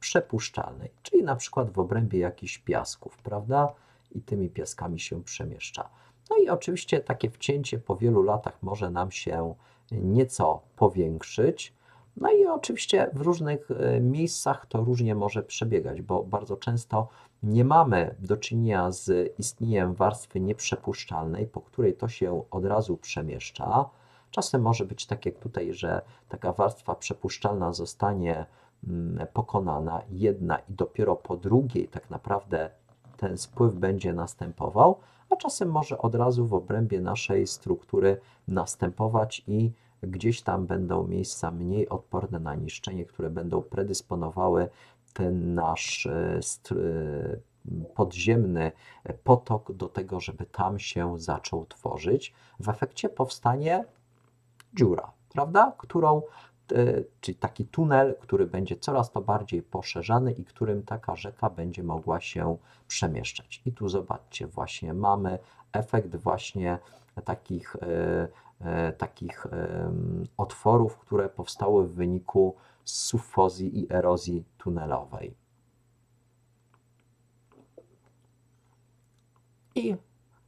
przepuszczalnej, czyli na przykład w obrębie jakichś piasków, prawda? I tymi piaskami się przemieszcza. No i oczywiście takie wcięcie po wielu latach może nam się nieco powiększyć. No i oczywiście w różnych e, miejscach to różnie może przebiegać, bo bardzo często nie mamy do czynienia z istnieniem warstwy nieprzepuszczalnej, po której to się od razu przemieszcza. Czasem może być tak jak tutaj, że taka warstwa przepuszczalna zostanie mm, pokonana jedna i dopiero po drugiej tak naprawdę ten spływ będzie następował, a czasem może od razu w obrębie naszej struktury następować i gdzieś tam będą miejsca mniej odporne na niszczenie, które będą predysponowały ten nasz e, e, podziemny potok do tego, żeby tam się zaczął tworzyć. W efekcie powstanie dziura, prawda? Którą, e, czyli taki tunel, który będzie coraz to bardziej poszerzany i którym taka rzeka będzie mogła się przemieszczać. I tu zobaczcie, właśnie mamy efekt właśnie takich, takich otworów, które powstały w wyniku sufozji i erozji tunelowej. I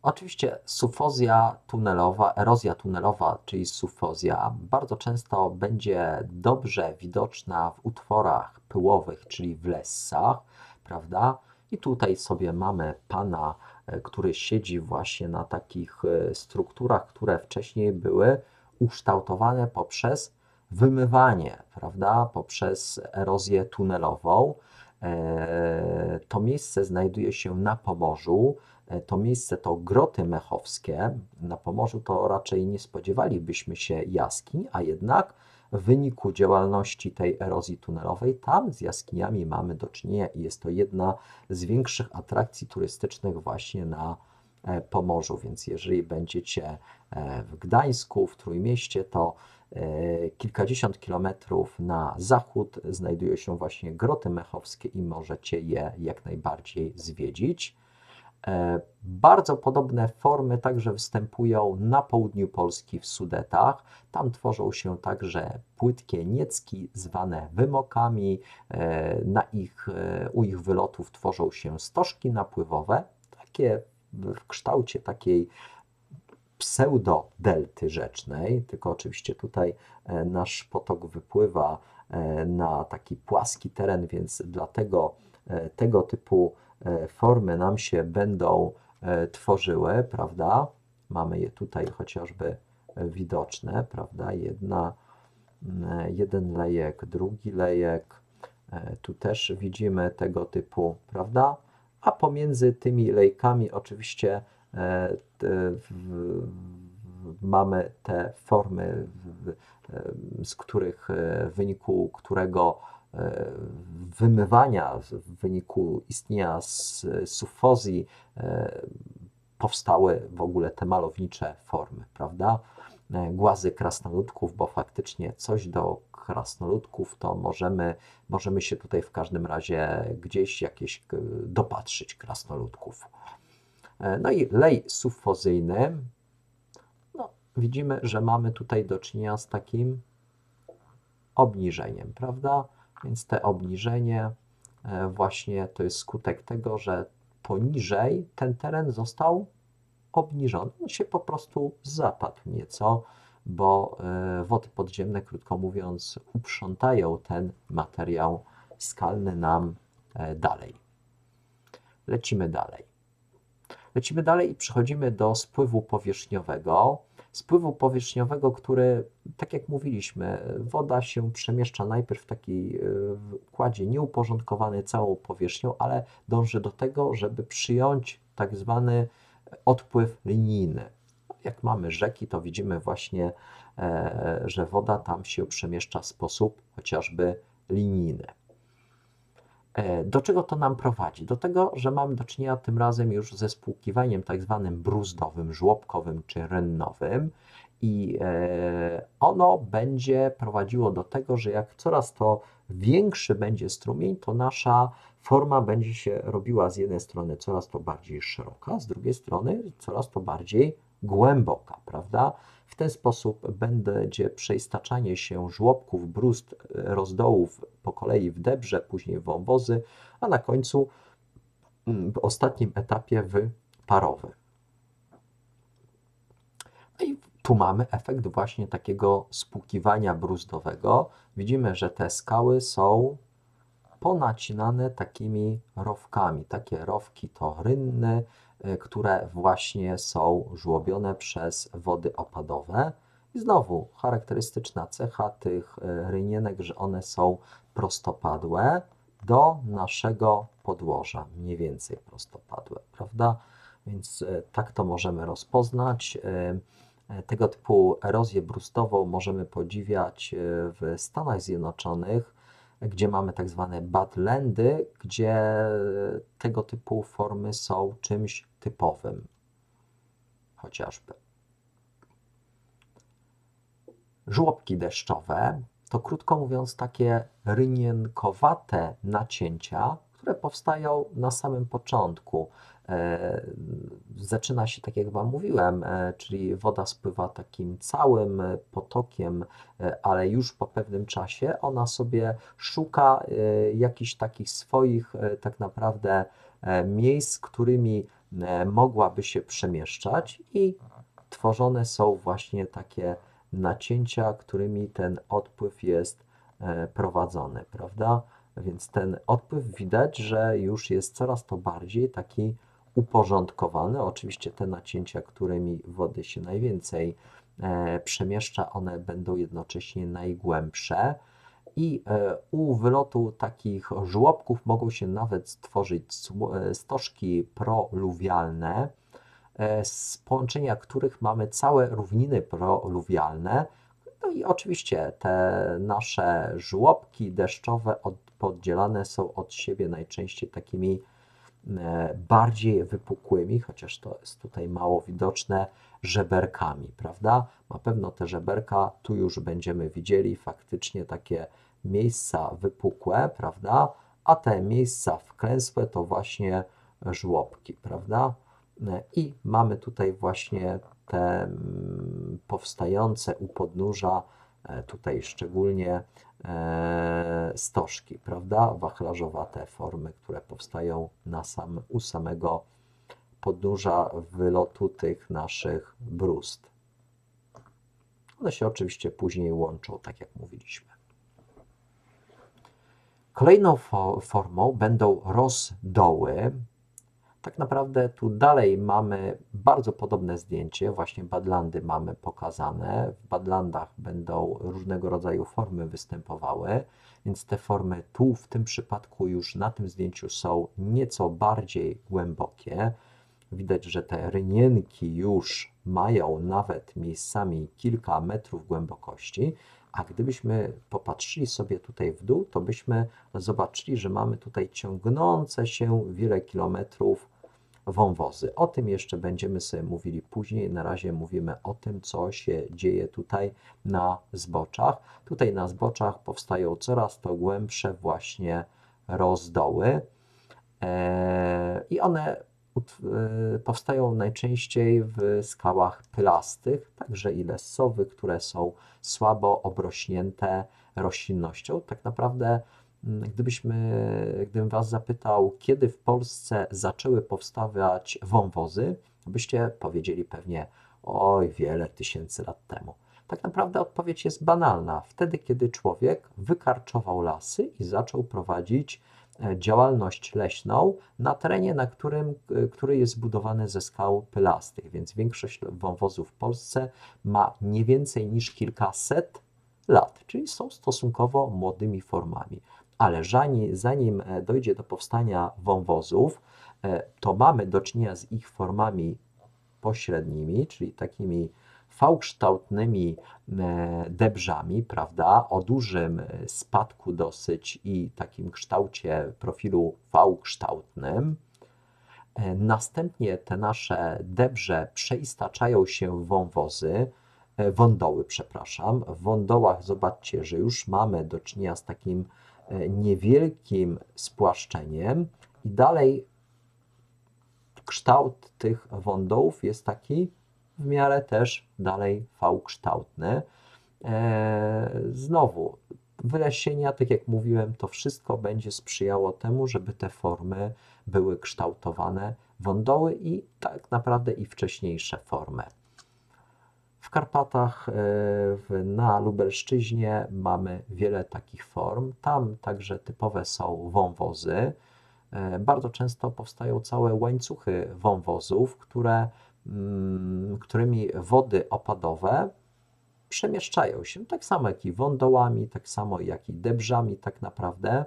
oczywiście sufozja tunelowa, erozja tunelowa, czyli sufozja, bardzo często będzie dobrze widoczna w utworach pyłowych, czyli w lessach, prawda? I tutaj sobie mamy pana, e, który siedzi właśnie na takich e, strukturach, które wcześniej były ukształtowane poprzez wymywanie, prawda, poprzez erozję tunelową. E, to miejsce znajduje się na Pomorzu. E, to miejsce to groty mechowskie. Na Pomorzu to raczej nie spodziewalibyśmy się jaskiń, a jednak w wyniku działalności tej erozji tunelowej tam z jaskiniami mamy do czynienia i jest to jedna z większych atrakcji turystycznych właśnie na e, Pomorzu. Więc jeżeli będziecie w Gdańsku, w Trójmieście, to E, kilkadziesiąt kilometrów na zachód znajdują się właśnie groty mechowskie i możecie je jak najbardziej zwiedzić. E, bardzo podobne formy także występują na południu Polski w Sudetach. Tam tworzą się także płytkie niecki zwane wymokami. E, na ich, u ich wylotów tworzą się stożki napływowe, takie w kształcie takiej pseudo-delty rzecznej, tylko oczywiście tutaj e, nasz potok wypływa e, na taki płaski teren, więc dlatego e, tego typu formy nam się będą tworzyły, prawda? Mamy je tutaj chociażby widoczne, prawda? Jedna, jeden lejek, drugi lejek, tu też widzimy tego typu, prawda? A pomiędzy tymi lejkami oczywiście E, mamy te formy, z których e, w wyniku którego e, wymywania, w wyniku istnienia sufozji powstały w ogóle te malownicze formy, prawda? Głazy krasnoludków, bo faktycznie coś do krasnoludków to możemy, możemy się tutaj w każdym razie gdzieś jakieś dopatrzyć krasnoludków. E, no i lej sufozyjny. No, widzimy, że mamy tutaj do czynienia z takim obniżeniem, prawda? Więc te obniżenie e, właśnie to jest skutek tego, że poniżej ten teren został obniżony. On się po prostu zapadł nieco, bo e, wody podziemne, krótko mówiąc, uprzątają ten materiał skalny nam dalej. Lecimy dalej. Lecimy dalej i przechodzimy do spływu powierzchniowego. Spływu powierzchniowego, który, tak jak mówiliśmy, woda się przemieszcza najpierw w takiej e, układzie nieuporządkowany całą powierzchnią, ale dąży do tego, żeby przyjąć tak zwany odpływ linijny. Jak mamy rzeki, to widzimy właśnie, e, że woda tam się przemieszcza w sposób chociażby linijny. E, do czego to nam prowadzi? Do tego, że mamy do czynienia tym razem już ze spłukiwaniem tak zwanym bruzdowym, żłobkowym czy rennowym i e, ono będzie prowadziło do tego, że jak coraz to większy będzie strumień, to nasza forma będzie się robiła z jednej strony coraz to bardziej szeroka, z drugiej strony coraz to bardziej głęboka, prawda? W ten sposób będzie przeistaczanie się żłobków, brust, rozdołów po kolei w debrze, później w wąwozy, a na końcu mm, w ostatnim etapie w parowy. No i tu mamy efekt właśnie takiego spłukiwania bruzdowego. Widzimy, że te skały są ponacinane takimi rowkami. Takie rowki to rynny, które właśnie są żłobione przez wody opadowe. I znowu charakterystyczna cecha tych y, rynienek, że one są prostopadłe do naszego podłoża, mniej więcej prostopadłe, prawda? Więc y, tak to możemy rozpoznać. Tego typu erozję brustową możemy podziwiać w Stanach Zjednoczonych gdzie mamy tak zwane badlandy, gdzie tego typu formy są czymś typowym. Chociażby. Żłobki deszczowe to krótko mówiąc takie rynienkowate nacięcia, które powstają na samym początku. E, zaczyna się tak jak Wam mówiłem, e, czyli woda spływa takim całym potokiem, e, ale już po pewnym czasie ona sobie szuka jakichś takich swoich tak naprawdę miejsc, którymi mogłaby się przemieszczać i tworzone są właśnie takie nacięcia, którymi ten odpływ jest prowadzony, prawda? Więc ten odpływ widać, że już jest coraz to bardziej taki uporządkowane. Oczywiście te nacięcia, którymi wody się najwięcej e, przemieszcza, one będą jednocześnie najgłębsze. I e, u wylotu takich żłobków mogą się nawet stworzyć e, stożki proluwialne, z połączenia których mamy całe równiny proluwialne. No i oczywiście te nasze żłobki deszczowe poddzielane są od siebie najczęściej takimi bardziej wypukłymi, chociaż to jest tutaj mało widoczne, żeberkami, prawda? Na pewno te żeberka tu już będziemy widzieli faktycznie takie miejsca wypukłe, prawda? A te miejsca wklęsłe to właśnie żłobki, prawda? E, I mamy tutaj właśnie te mm, powstające u podnóża, e, tutaj szczególnie E, stożki, prawda? Wachlarzowe formy, które powstają na sam, u samego podnóża wylotu tych naszych brust. One się oczywiście później łączą, tak jak mówiliśmy. Kolejną formą będą rozdoły, tak naprawdę tu dalej mamy bardzo podobne zdjęcie, właśnie Badlandy mamy pokazane. W Badlandach będą różnego rodzaju formy występowały, więc te formy tu w tym przypadku już na tym zdjęciu są nieco bardziej głębokie. Widać, że te rynienki już mają nawet miejscami kilka metrów głębokości, a gdybyśmy popatrzyli sobie tutaj w dół, to byśmy zobaczyli, że mamy tutaj ciągnące się wiele kilometrów wąwozy. O tym jeszcze będziemy sobie mówili później. Na razie mówimy o tym, co się dzieje tutaj na zboczach. Tutaj na zboczach powstają coraz to głębsze właśnie rozdoły e, i one e, powstają najczęściej w skałach pylastych, także i lesowych, które są słabo obrośnięte roślinnością. Tak naprawdę gdybyśmy, gdybym Was zapytał, kiedy w Polsce zaczęły powstawać wąwozy, byście powiedzieli pewnie, oj, wiele tysięcy lat temu. Tak naprawdę odpowiedź jest banalna. Wtedy, kiedy człowiek wykarczował lasy i zaczął prowadzić e, działalność leśną na terenie, na którym, e, który jest zbudowany ze skał pylastych, więc większość wąwozów w Polsce ma nie więcej niż kilkaset lat, czyli są stosunkowo młodymi formami ale zanim e, dojdzie do powstania wąwozów, e, to mamy do czynienia z ich formami pośrednimi, czyli takimi V-kształtnymi e, debrzami, prawda, o dużym spadku dosyć i takim kształcie profilu V-kształtnym. Następnie te nasze debrze przeistaczają się w wąwozy, wądoły, przepraszam. W wądołach zobaczcie, że już mamy do czynienia z takim niewielkim spłaszczeniem i dalej kształt tych wądołów jest taki w miarę też dalej V-kształtny. E, znowu, wylesienia, tak jak mówiłem, to wszystko będzie sprzyjało temu, żeby te formy były kształtowane wądoły i tak naprawdę i wcześniejsze formy. W Karpatach, e, na Lubelszczyźnie mamy wiele takich form. Tam także typowe są wąwozy. E, bardzo często powstają całe łańcuchy wąwozów, które, mm, którymi wody opadowe przemieszczają się, tak samo jak i wądołami, tak samo jak i debrzami tak naprawdę.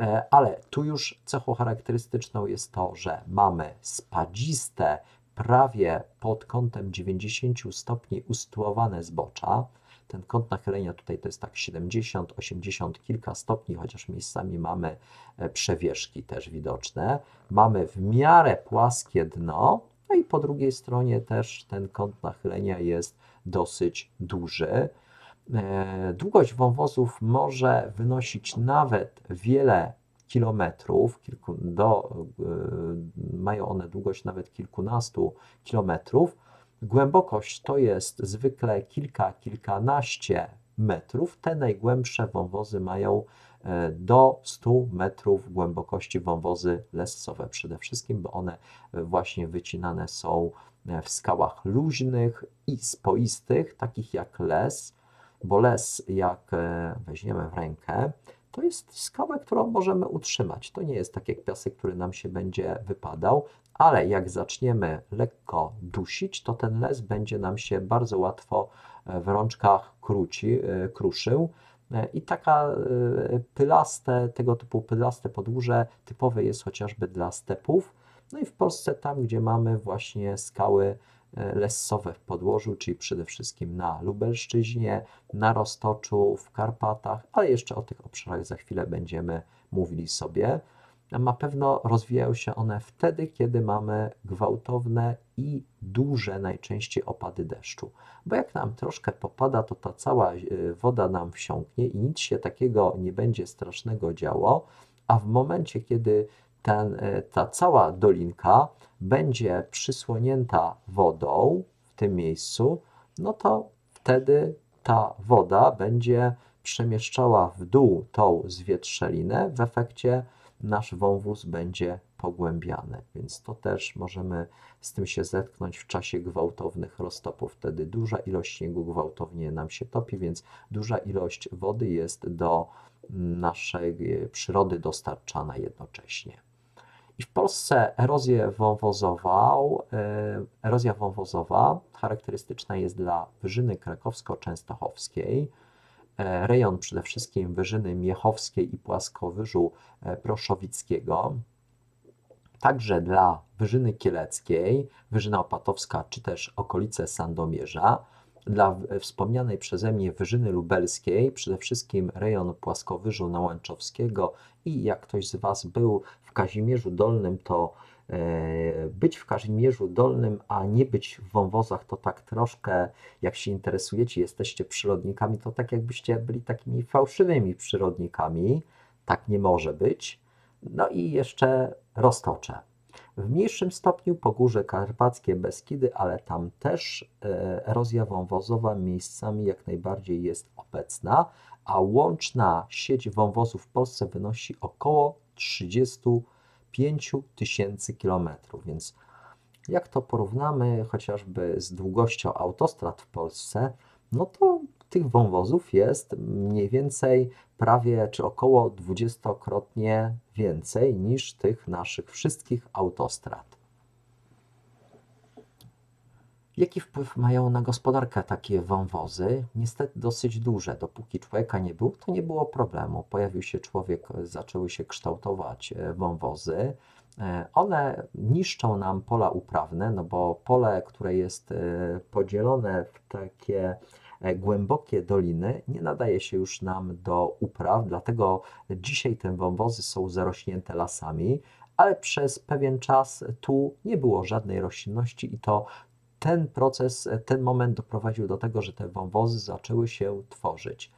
E, ale tu już cechą charakterystyczną jest to, że mamy spadziste, prawie pod kątem 90 stopni usytuowane zbocza. Ten kąt nachylenia tutaj to jest tak 70, 80, kilka stopni, chociaż miejscami mamy e, przewieszki też widoczne. Mamy w miarę płaskie dno, no i po drugiej stronie też ten kąt nachylenia jest dosyć duży. E, długość wąwozów może wynosić nawet wiele kilometrów, kilku, do, e, mają one długość nawet kilkunastu kilometrów. Głębokość to jest zwykle kilka, kilkanaście metrów. Te najgłębsze wąwozy mają e, do 100 metrów głębokości wąwozy lescowe przede wszystkim, bo one właśnie wycinane są w skałach luźnych i spoistych, takich jak les, bo les, jak e, weźmiemy w rękę, to jest skała, którą możemy utrzymać. To nie jest tak jak piasek, który nam się będzie wypadał, ale jak zaczniemy lekko dusić, to ten les będzie nam się bardzo łatwo e, w rączkach kruci, e, kruszył. I taka pylaste, tego typu pylaste podłuże typowe jest chociażby dla stepów. No i w Polsce tam, gdzie mamy właśnie skały E, lessowe w podłożu, czyli przede wszystkim na Lubelszczyźnie, na Roztoczu, w Karpatach, ale jeszcze o tych obszarach za chwilę będziemy mówili sobie. Na pewno rozwijają się one wtedy, kiedy mamy gwałtowne i duże najczęściej opady deszczu. Bo jak nam troszkę popada, to ta cała e, woda nam wsiąknie i nic się takiego nie będzie strasznego działo, a w momencie, kiedy ten, e, ta cała dolinka będzie przysłonięta wodą w tym miejscu, no to wtedy ta woda będzie przemieszczała w dół tą zwietrzelinę, w efekcie nasz wąwóz będzie pogłębiany, więc to też możemy z tym się zetknąć w czasie gwałtownych roztopów. Wtedy duża ilość śniegu gwałtownie nam się topi, więc duża ilość wody jest do naszej przyrody dostarczana jednocześnie. I w Polsce erozję wąwozową, e, erozja wąwozowa charakterystyczna jest dla Wyżyny Krakowsko-Częstochowskiej, e, rejon przede wszystkim Wyżyny Miechowskiej i Płaskowyżu e, Proszowickiego, także dla Wyżyny Kieleckiej, Wyżyna Opatowska czy też okolice Sandomierza, dla wspomnianej przeze mnie Wyżyny Lubelskiej, przede wszystkim rejon Płaskowyżu Nałęczowskiego i jak ktoś z Was był w Kazimierzu Dolnym, to e, być w Kazimierzu Dolnym, a nie być w wąwozach, to tak troszkę, jak się interesujecie, jesteście przyrodnikami, to tak jakbyście byli takimi fałszywymi przyrodnikami. Tak nie może być. No i jeszcze roztocze. W mniejszym stopniu Pogórze Karpackie, Beskidy, ale tam też e, erozja wąwozowa miejscami jak najbardziej jest obecna, a łączna sieć wąwozów w Polsce wynosi około 35 tysięcy kilometrów, więc jak to porównamy chociażby z długością autostrad w Polsce, no to tych wąwozów jest mniej więcej prawie czy około dwudziestokrotnie więcej niż tych naszych wszystkich autostrad. Jaki wpływ mają na gospodarkę takie wąwozy? Niestety dosyć duże. Dopóki człowieka nie było, to nie było problemu. Pojawił się człowiek, zaczęły się kształtować e, wąwozy. E, one niszczą nam pola uprawne, no bo pole, które jest e, podzielone w takie głębokie doliny nie nadaje się już nam do upraw, dlatego dzisiaj te wąwozy są zarośnięte lasami, ale przez pewien czas tu nie było żadnej roślinności i to ten proces, ten moment doprowadził do tego, że te wąwozy zaczęły się tworzyć.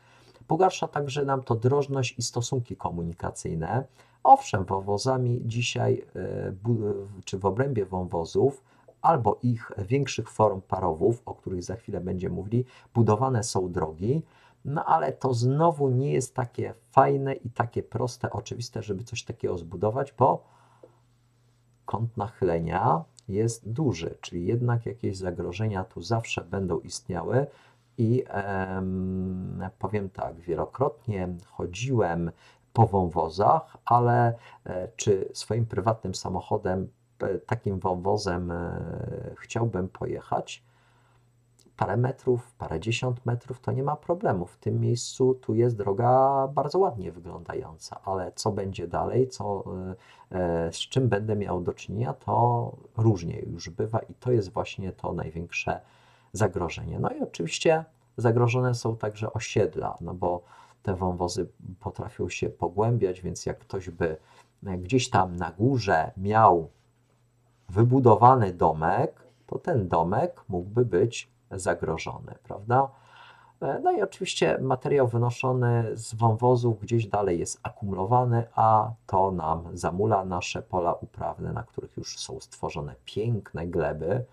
Pogarsza także nam to drożność i stosunki komunikacyjne. Owszem, wąwozami dzisiaj, e, czy w obrębie wąwozów, albo ich większych form parowów, o których za chwilę będziemy mówili, budowane są drogi, no ale to znowu nie jest takie fajne i takie proste, oczywiste, żeby coś takiego zbudować, bo kąt nachylenia jest duży, czyli jednak jakieś zagrożenia tu zawsze będą istniały. I em, powiem tak, wielokrotnie chodziłem po wąwozach, ale e, czy swoim prywatnym samochodem, takim wąwozem e, chciałbym pojechać? Parę metrów, parę dziesiąt metrów to nie ma problemu. W tym miejscu tu jest droga bardzo ładnie wyglądająca, ale co będzie dalej, co, z czym będę miał do czynienia, to różnie już bywa i to jest właśnie to największe zagrożenie. No i oczywiście zagrożone są także osiedla, no bo te wąwozy potrafią się pogłębiać, więc jak ktoś by gdzieś tam na górze miał wybudowany domek, to ten domek mógłby być zagrożony, prawda? No i oczywiście materiał wynoszony z wąwozów gdzieś dalej jest akumulowany, a to nam zamula nasze pola uprawne, na których już są stworzone piękne gleby.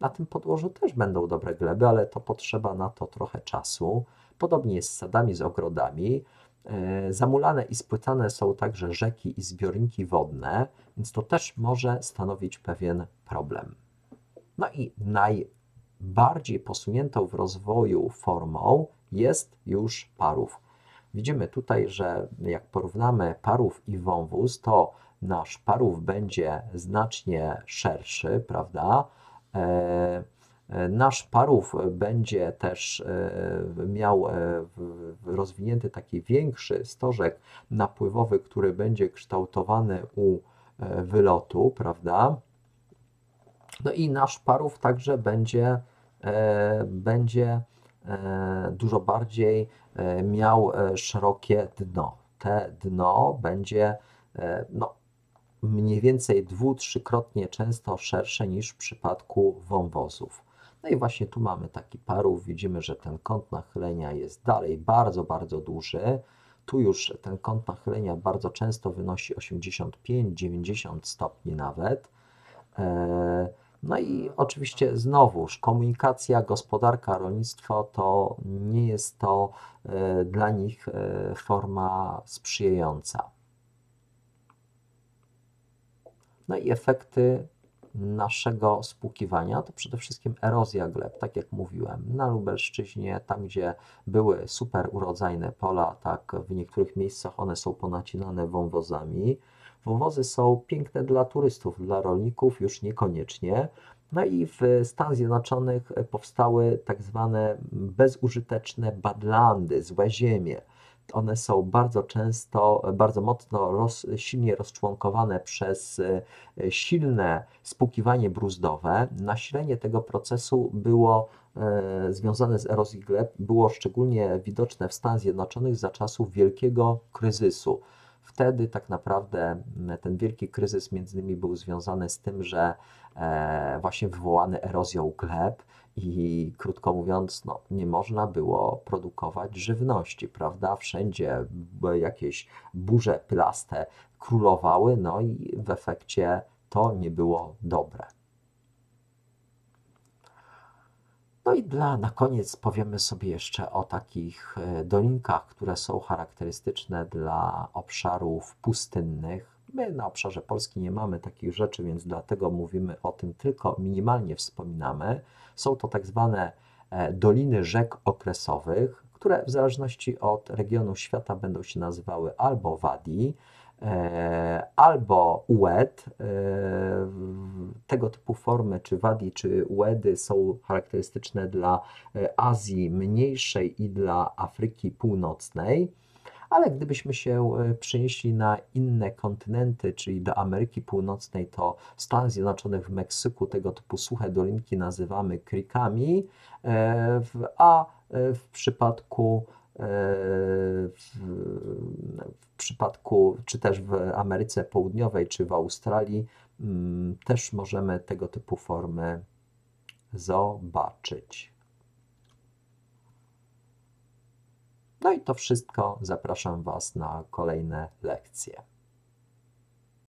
Na tym podłożu też będą dobre gleby, ale to potrzeba na to trochę czasu. Podobnie jest z sadami, z ogrodami. E, zamulane i spłycane są także rzeki i zbiorniki wodne, więc to też może stanowić pewien problem. No i najbardziej posuniętą w rozwoju formą jest już parów. Widzimy tutaj, że jak porównamy parów i wąwóz, to nasz parów będzie znacznie szerszy, prawda? E, Nasz parów będzie też e, miał e, rozwinięty taki większy stożek napływowy, który będzie kształtowany u e, wylotu, prawda? No i nasz parów także będzie, będzie dużo bardziej miał szerokie dno. Te dno będzie no, mniej więcej dwu, trzykrotnie często szersze niż w przypadku wąwozów. No i właśnie tu mamy taki parów. Widzimy, że ten kąt nachylenia jest dalej bardzo, bardzo duży. Tu już ten kąt nachylenia bardzo często wynosi 85-90 stopni nawet. E, no i oczywiście znowuż komunikacja, gospodarka, rolnictwo to nie jest to e, dla nich e, forma sprzyjająca. No i efekty naszego spłukiwania to przede wszystkim erozja gleb, tak jak mówiłem. Na Lubelszczyźnie, tam gdzie były super urodzajne pola, tak w niektórych miejscach one są ponacinane wąwozami. Wąwozy są piękne dla turystów, dla rolników już niekoniecznie. No i w Stanach Zjednoczonych powstały tak zwane bezużyteczne badlandy, złe ziemie one są bardzo często, bardzo mocno roz, silnie rozczłonkowane przez e, silne spłukiwanie bruzdowe. Nasilenie tego procesu było e, związane z erozją gleb, było szczególnie widoczne w Stanach Zjednoczonych za czasów wielkiego kryzysu. Wtedy tak naprawdę ten wielki kryzys między innymi był związany z tym, że e, właśnie wywołany erozją gleb i krótko mówiąc, no, nie można było produkować żywności, prawda? Wszędzie jakieś burze plaste królowały, no i w efekcie to nie było dobre. No i dla na koniec powiemy sobie jeszcze o takich e, dolinkach, które są charakterystyczne dla obszarów pustynnych, My na obszarze Polski nie mamy takich rzeczy, więc dlatego mówimy o tym tylko minimalnie wspominamy. Są to tak zwane e, doliny rzek okresowych, które w zależności od regionu świata będą się nazywały albo wadi, e, albo ued. E, tego typu formy, czy wadi, czy uedy są charakterystyczne dla Azji Mniejszej i dla Afryki Północnej ale gdybyśmy się e, przenieśli na inne kontynenty, czyli do Ameryki Północnej, to w Stanach Zjednoczonych, w Meksyku tego typu suche dolinki nazywamy krikami, e, a e, w przypadku w, w przypadku, czy też w Ameryce Południowej, czy w Australii, mm, też możemy tego typu formy zobaczyć. No i to wszystko. Zapraszam Was na kolejne lekcje.